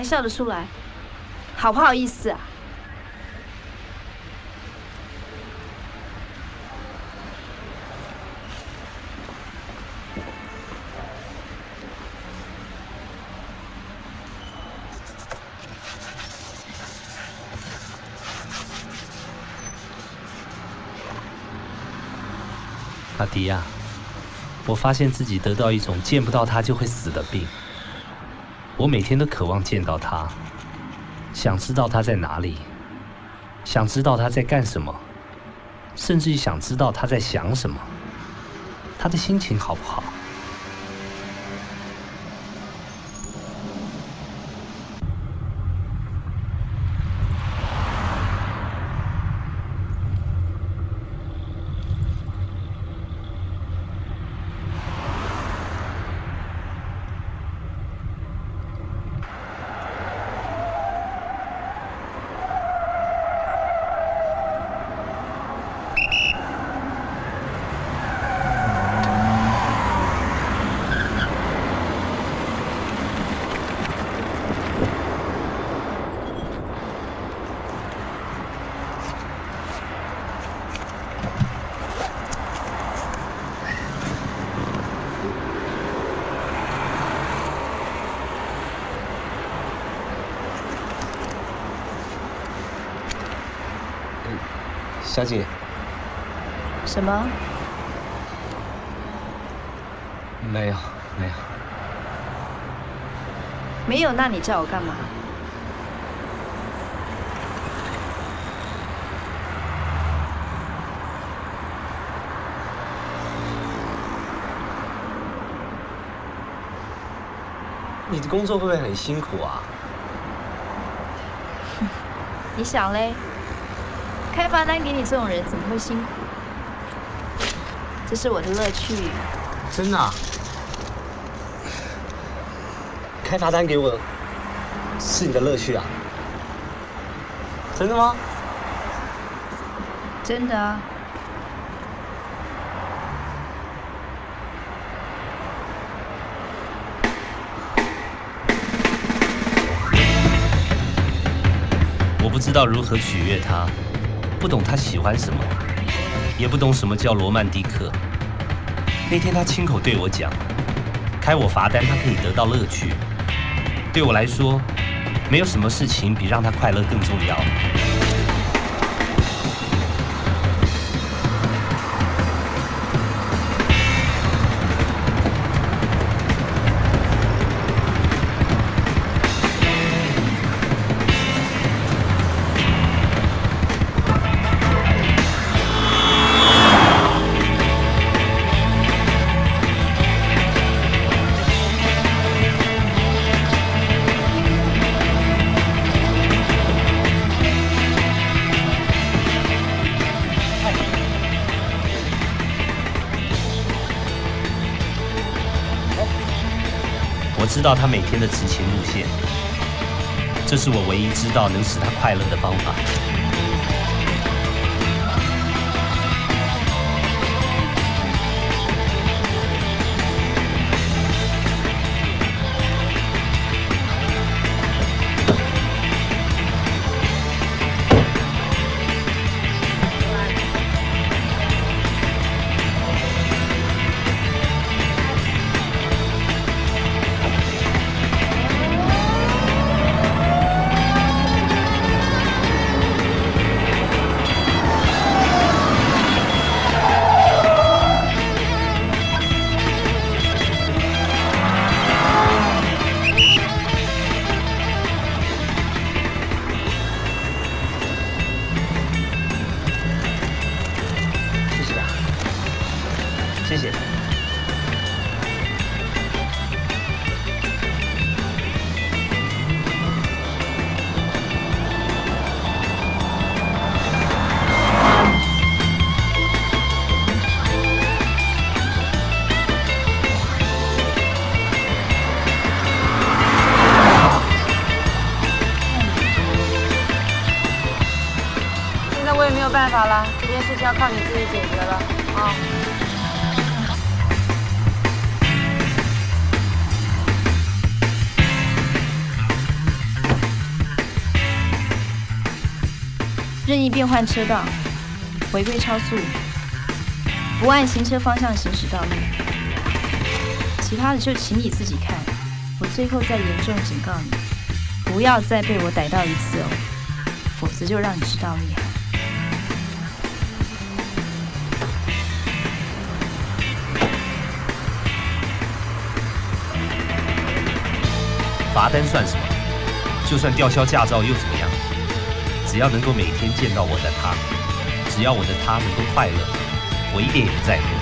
笑得出来，好不好意思啊？阿迪亚，我发现自己得到一种见不到他就会死的病。我每天都渴望见到他，想知道他在哪里，想知道他在干什么，甚至于想知道他在想什么，他的心情好不好。小姐，什么？没有没有，没有？那你叫我干嘛？你的工作会不会很辛苦啊？你想嘞？开罚单给你这种人怎么会辛苦？这是我的乐趣。真的、啊？开罚单给我是你的乐趣啊？真的吗？真的啊。我不知道如何取悦他，不懂他喜欢什么，也不懂什么叫罗曼蒂克。那天他亲口对我讲，开我罚单他可以得到乐趣。对我来说，没有什么事情比让他快乐更重要。知道他每天的执勤路线，这是我唯一知道能使他快乐的方法。换车道，违规超速，不按行车方向行驶道路，其他的就请你自己看。我最后再严重警告你，不要再被我逮到一次哦，否则就让你知道厉害。罚单算什么？就算吊销驾照又怎么样？只要能够每天见到我的他，只要我的他能够快乐，我一点也不在乎。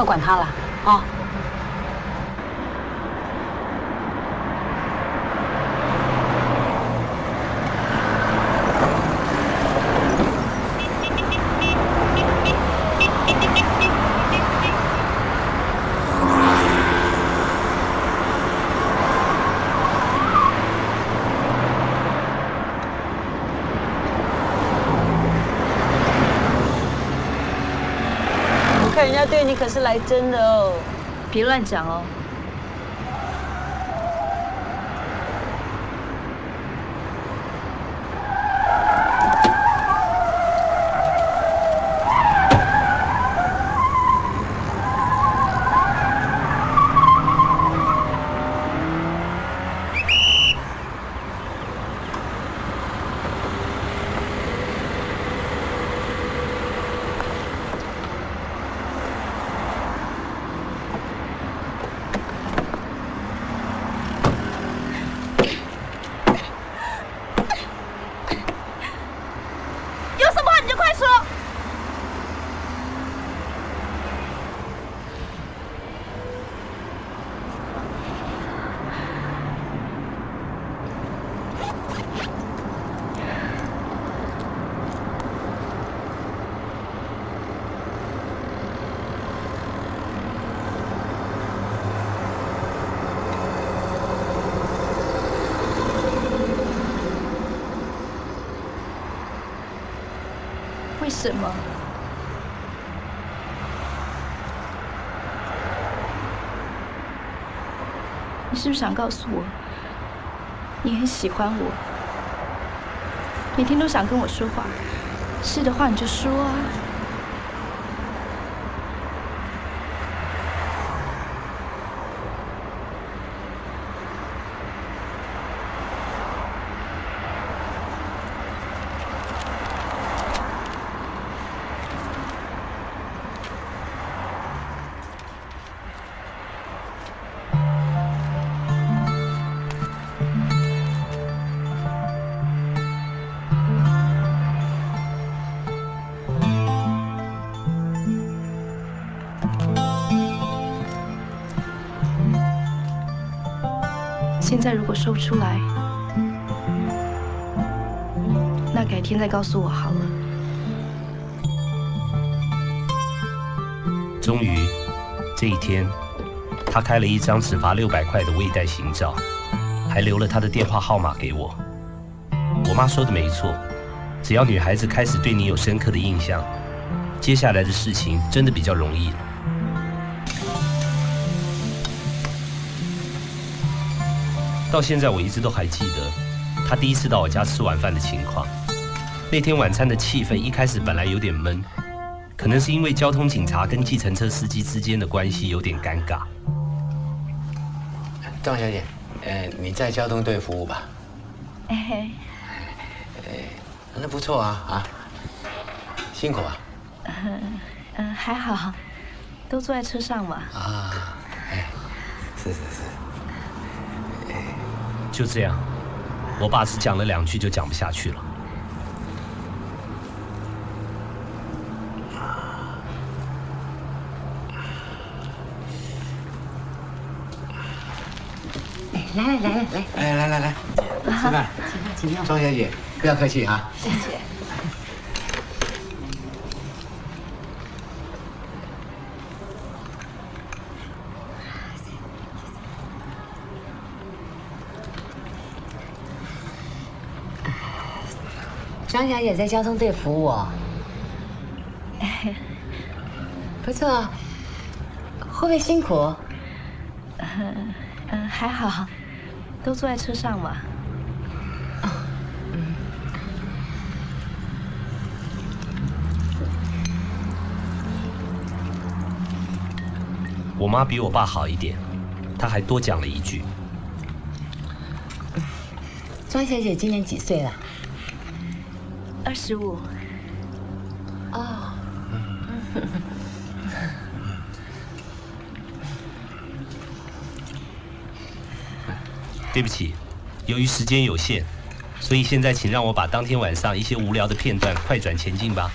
不要管他了。可是来真的哦。别乱讲哦。有什么话你就快说。为什么？你是不是想告诉我，你很喜欢我，每天都想跟我说话？是的话你就说啊。现在如果说不出来，那改天再告诉我好了。终于，这一天，他开了一张只罚六百块的未带行照，还留了他的电话号码给我。我妈说的没错，只要女孩子开始对你有深刻的印象，接下来的事情真的比较容易。到现在我一直都还记得，他第一次到我家吃晚饭的情况。那天晚餐的气氛一开始本来有点闷，可能是因为交通警察跟计程车司机之间的关系有点尴尬。庄小姐，呃，你在交通队服务吧？哎嘿，那不错啊啊，辛苦啊嗯嗯，还好，都坐在车上嘛。啊，哎，是是是。就这样，我爸只讲了两句就讲不下去了。来来来来来，哎，来来来，吃饭。请用。庄小姐，不要客气啊。谢谢。张小姐在交通队服务哦，不错啊。会不会辛苦？还好，都坐在车上嘛。我妈比我爸好一点，她还多讲了一句。庄小姐今年几岁了？二十五。哦。对不起，由于时间有限，所以现在请让我把当天晚上一些无聊的片段快转前进吧。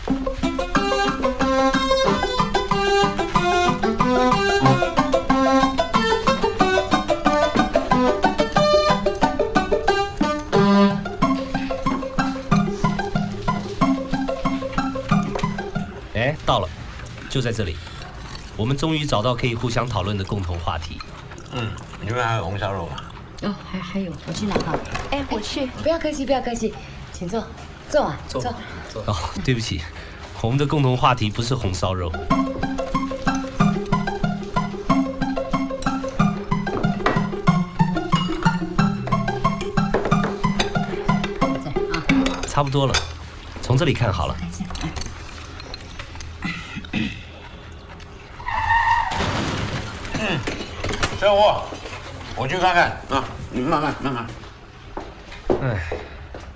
就在这里。我们终于找到可以互相讨论的共同话题。嗯你们还有红烧肉吧哦还还有我去拿哈。哎我去。不要客气不要客气请坐坐啊坐坐。坐。哦对不起我们的共同话题不是红烧肉。差不多了从这里看好了。车祸，我去看看啊，你们慢慢慢慢。哎，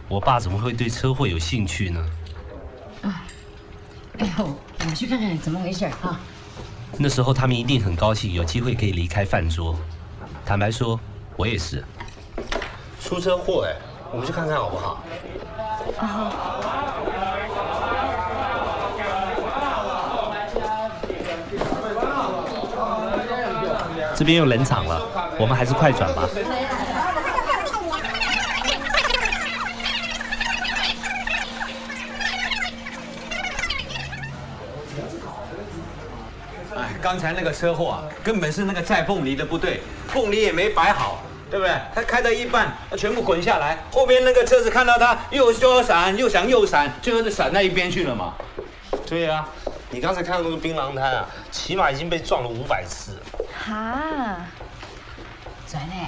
我爸怎么会对车祸有兴趣呢？哎呦，我去看看怎么回事啊！那时候他们一定很高兴，有机会可以离开饭桌。坦白说，我也是。出车祸哎，我们去看看好不好？这边又冷场了，我们还是快转吧。哎，刚才那个车祸啊，根本是那个载凤梨的不对，凤梨也没摆好，对不对？他开到一半，全部滚下来，后边那个车子看到他又说闪，又想又闪，最后就闪到一边去了嘛。对呀、你刚才看到那个槟榔摊啊，起码已经被撞了五百次了。哈，转嘞，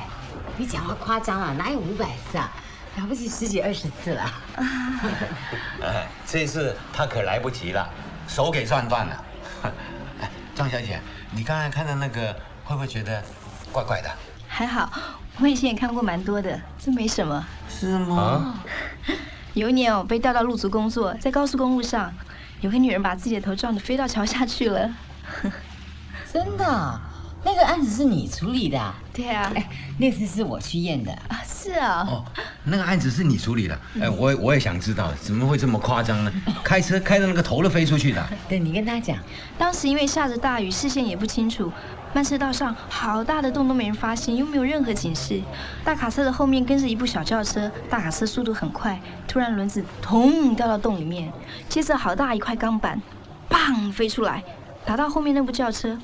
你讲话夸张啊，哪有五百次啊？了不起十几二十次了。哎，这次他可来不及了，手给撞断了。哎，张小姐，你刚才看到那个，会不会觉得怪怪的？还好，我以前也看过蛮多的，这没什么。是吗？有一年我被调到路足工作，在高速公路上，有个女人把自己的头撞得飞到桥下去了。真的啊？那个案子是你处理的啊？对啊。哎，那次是我去验的。啊，是啊。哦，那个案子是你处理的，哎，我我也想知道，怎么会这么夸张呢？开车开到那个头都飞出去的。对，你跟他讲，当时因为下着大雨，视线也不清楚，慢车道上好大的洞都没人发现，又没有任何警示。大卡车的后面跟着一部小轿车，大卡车速度很快，突然轮子咚掉到洞里面，接着好大一块钢板，砰飞出来，打到后面那部轿车。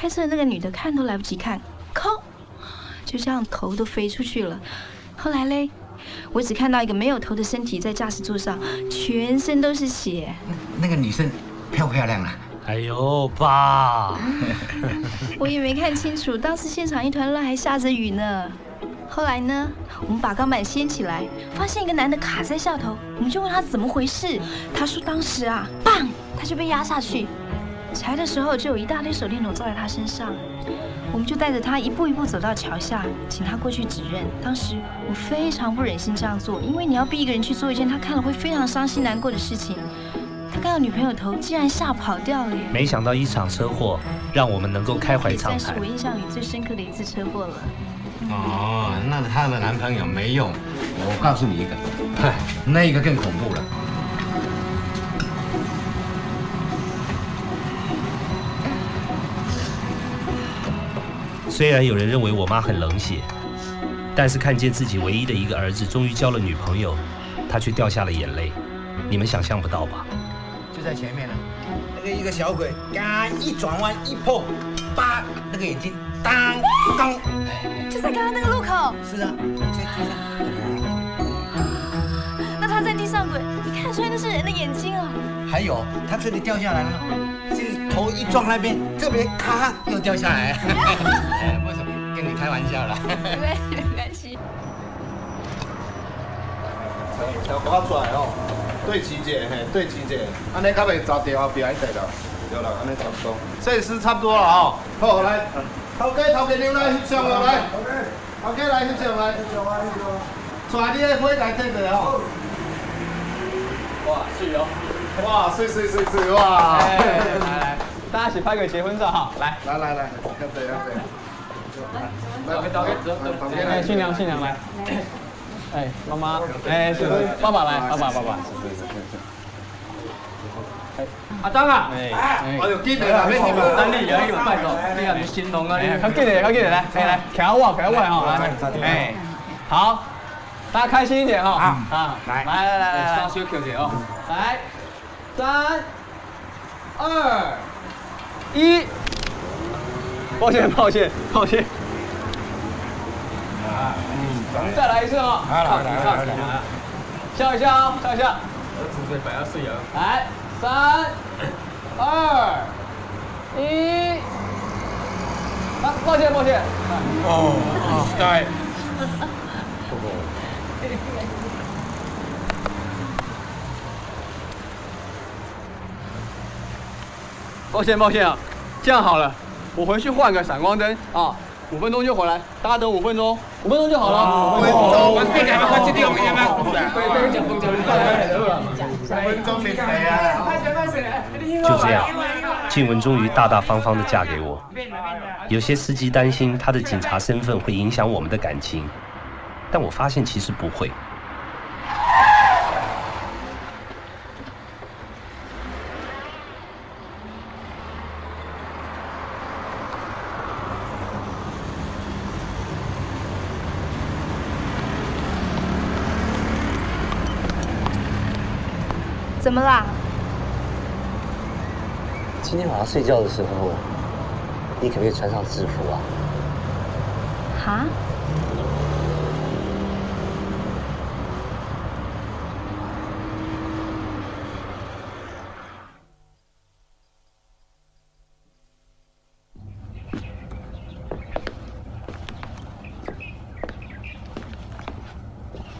开车的那个女的看都来不及看，靠，就这样头都飞出去了。后来嘞，我只看到一个没有头的身体在驾驶座上，全身都是血。那个女生漂不漂亮啊？哎呦，爸！我也没看清楚，当时现场一团乱，还下着雨呢。后来呢，我们把钢板掀起来，发现一个男的卡在下头，我们就问他怎么回事。他说当时啊，棒，他就被压下去。柴的时候就有一大堆手电筒照在他身上，我们就带着他一步一步走到桥下，请他过去指认。当时我非常不忍心这样做，因为你要逼一个人去做一件他看了会非常伤心难过的事情。他看到女朋友头，竟然吓跑掉了耶！没想到一场车祸让我们能够开怀畅谈算是我。印象里最深刻的一次车祸了。哦，那她的男朋友没用。我告诉你一个，嗨，那个更恐怖了。虽然有人认为我妈很冷血，但是看见自己唯一的一个儿子终于交了女朋友，她却掉下了眼泪。你们想象不到吧？就在前面了，那个一个小鬼，刚一转弯一碰，叭，那个眼睛当当，就在刚刚那个路口。是啊，在地上。那他在地上滚，你看出来那是人的眼睛啊。还有，他这里掉下来了，一撞那边，这边咔又掉下来。哎，不是跟你开玩笑啦。没没关系。调我出来哦，对齐者，嘿，对齐者，安尼较袂砸掉后边迄块了，对了，安尼差不多。这是差不多了哦。好，来，头家头家牛来翕相了来，头家来翕相来，带你的火来睇下哦。哇，水哦！哇，水水水水哇！大家一起拍个结婚照哈，来来来来，要对要对。来，导演走走走，哎，新娘新娘来，哎，妈妈，哎，爸爸来，爸爸爸爸，阿张啊，哎哎呦，紧的啦，免急嘛。等你有一个拜托，你也是新郎啊，你较紧点，较紧点，来，来来，徛我，徛我哈，来，哎，好，大家开心一点哈，啊，来来来来来，稍微 Q 点哦，来，三，二，一，抱歉抱歉抱歉，再来一次哦，来来来来笑一笑哦，笑一下，准备摆下水啊。来，三、二、一，啊，抱歉抱歉，哦，该。抱歉抱歉啊，这样好了，我回去换个闪光灯啊，五分钟就回来，大家等五分钟，五分钟就好了。五分钟，就这样，静文终于大大方方的嫁给我。有些司机担心他的警察身份会影响我们的感情，但我发现其实不会。怎么啦？今天晚上睡觉的时候，你可不可以穿上制服啊？哈？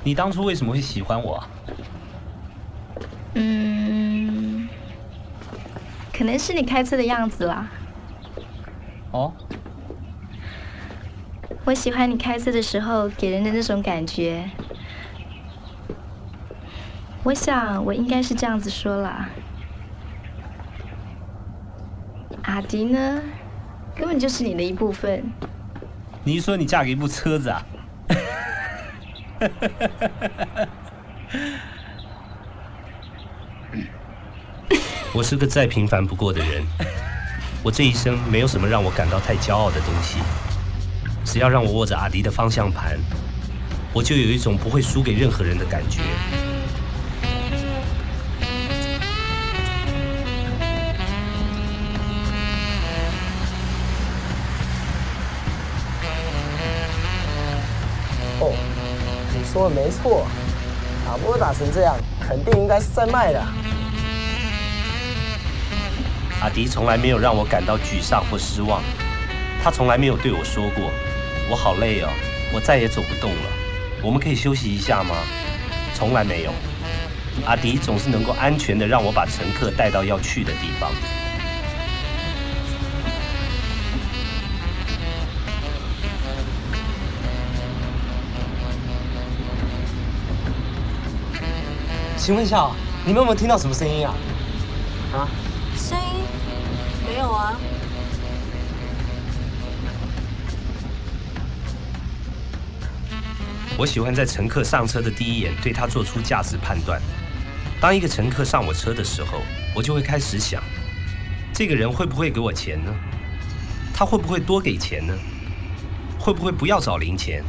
你当初为什么会喜欢我？嗯，可能是你开车的样子啦。哦，我喜欢你开车的时候给人的那种感觉。我想我应该是这样子说啦。阿迪呢，根本就是你的一部分。你是说你嫁给一部车子啊？我是个再平凡不过的人，我这一生没有什么让我感到太骄傲的东西。只要让我握着阿迪的方向盘，我就有一种不会输给任何人的感觉。哦，你说的没错，打波打成这样，肯定应该是在卖的。阿迪从来没有让我感到沮丧或失望，他从来没有对我说过：“我好累哦，我再也走不动了，我们可以休息一下吗？”从来没有。阿迪总是能够安全的让我把乘客带到要去的地方。请问一下，你们有没有听到什么声音啊？啊？我喜欢在乘客上车的第一眼对他做出价值判断。当一个乘客上我车的时候，我就会开始想，这个人会不会给我钱呢？他会不会多给钱呢？会不会不要找零钱？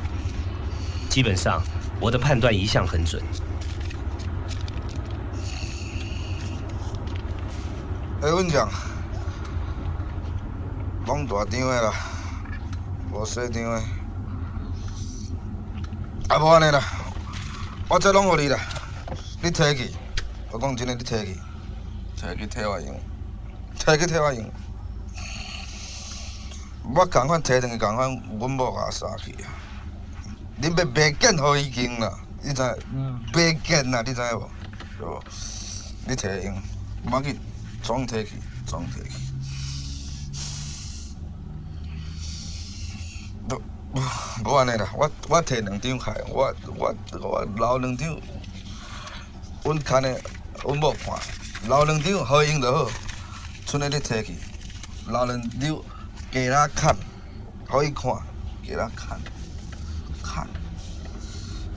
基本上，我的判断一向很准。哎，阮讲，拢大张的啦，无小张的。啊，无安尼啦，我这拢互你啦，你摕去。我讲真诶，你摕去，摕去替我用，摕去替我用。我共款摕上去，共款阮某甲我杀去啊！你要白见互伊经啦，你知？白见啦，你知无？无，你摕用，无要紧。装摕去，总摕去。无安尼啦，我我摕两张开，我我我留两张，阮看的阮某看，留两张好用就好，剩的你摕去，留两张给他看，可以看，给他看，看，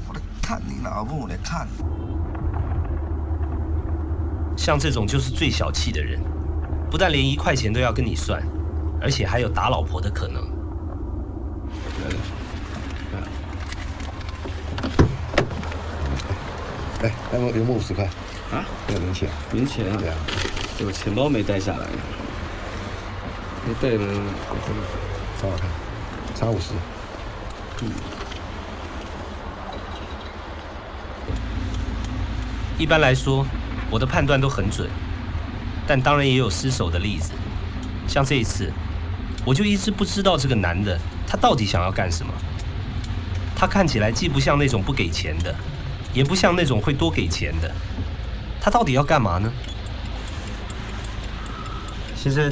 我来看你老母来看。像这种就是最小气的人，不但连一块钱都要跟你算，而且还有打老婆的可能。来，有没有五十块？啊？有零钱？零钱啊？对啊，我钱包没带下来。你带了？找我看，差五十。嗯。一般来说，我的判断都很准，但当然也有失手的例子。像这一次，我就一直不知道这个男的他到底想要干什么。他看起来既不像那种不给钱的，也不像那种会多给钱的。他到底要干嘛呢？先生，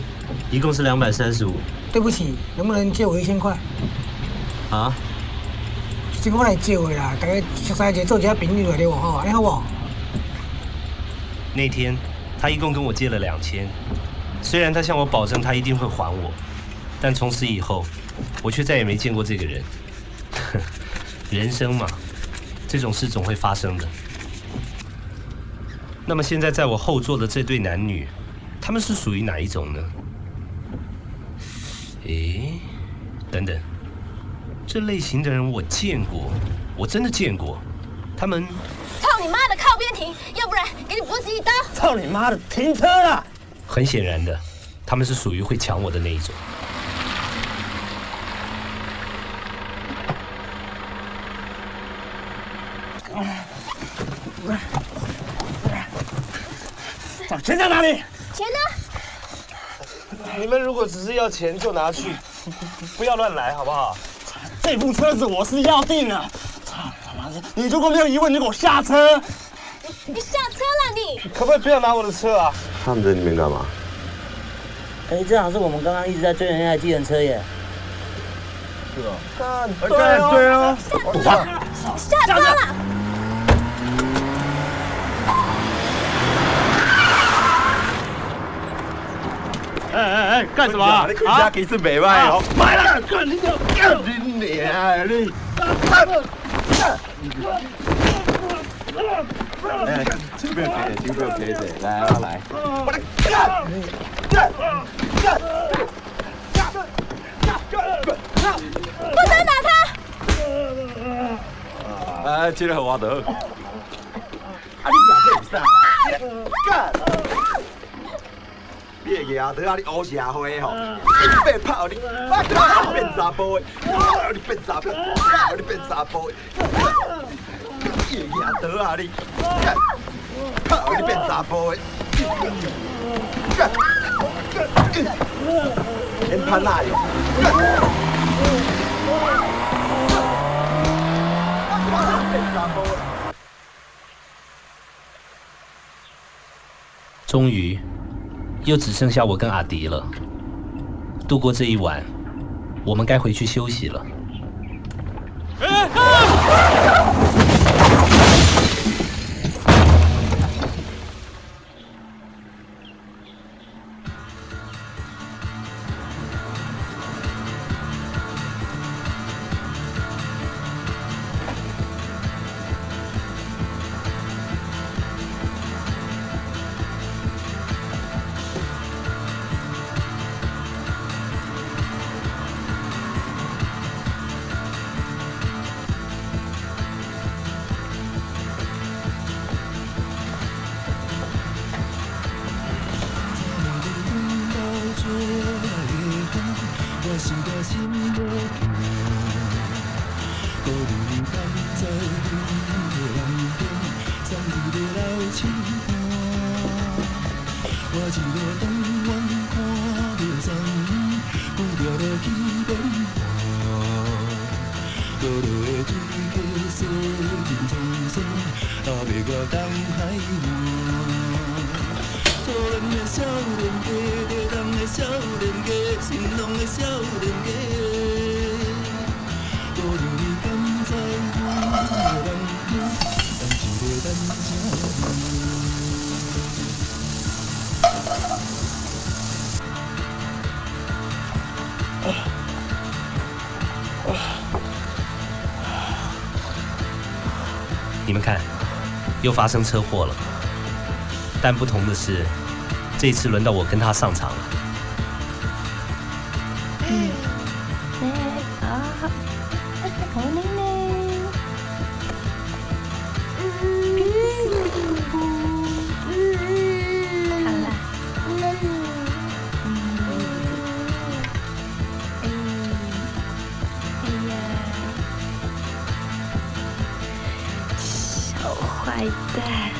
一共是两百三十五。对不起，能不能借我一千块？啊？先我来借的啦，大家熟悉者做一下朋友对我吼，安尼好不？那天他一共跟我借了两千，虽然他向我保证他一定会还我，但从此以后，我却再也没见过这个人。人生嘛，这种事总会发生的。那么现在在我后座的这对男女，他们是属于哪一种呢？诶，等等，这类型的人我见过，我真的见过。他们操你妈的，靠边停，要不然给你脖子一刀！操你妈的，停车了！很显然的，他们是属于会抢我的那一种。钱在哪里？钱呢？你们如果只是要钱就拿去，不要乱来，好不好？这部车子我是要定了。操他妈的！你如果没有疑问，你给我下车。你下车了你？可不可以不要拿我的车啊？他们在里面干嘛？哎，这好像是我们刚刚一直在追的那台计程车耶。是哦。看，对哦，对哦。下车了。哎哎哎，干什么啊？你家其实袂歹哦。买了，干你就干你娘你！哎，不要客气，请不要客气，来，我来。我来干！干！干！干！不准打他！哎，这个我得。啊，你俩这是干！你个牙头啊，你乌社会吼，你变炮你，你变查甫的，你变查甫，你变查甫的，你个牙头啊你，炮你变查甫的，干，连潘哪里？终于。又只剩下我跟阿迪了。度过这一晚，我们该回去休息了。发生车祸了。但不同的是，这次轮到我跟他上场了。小坏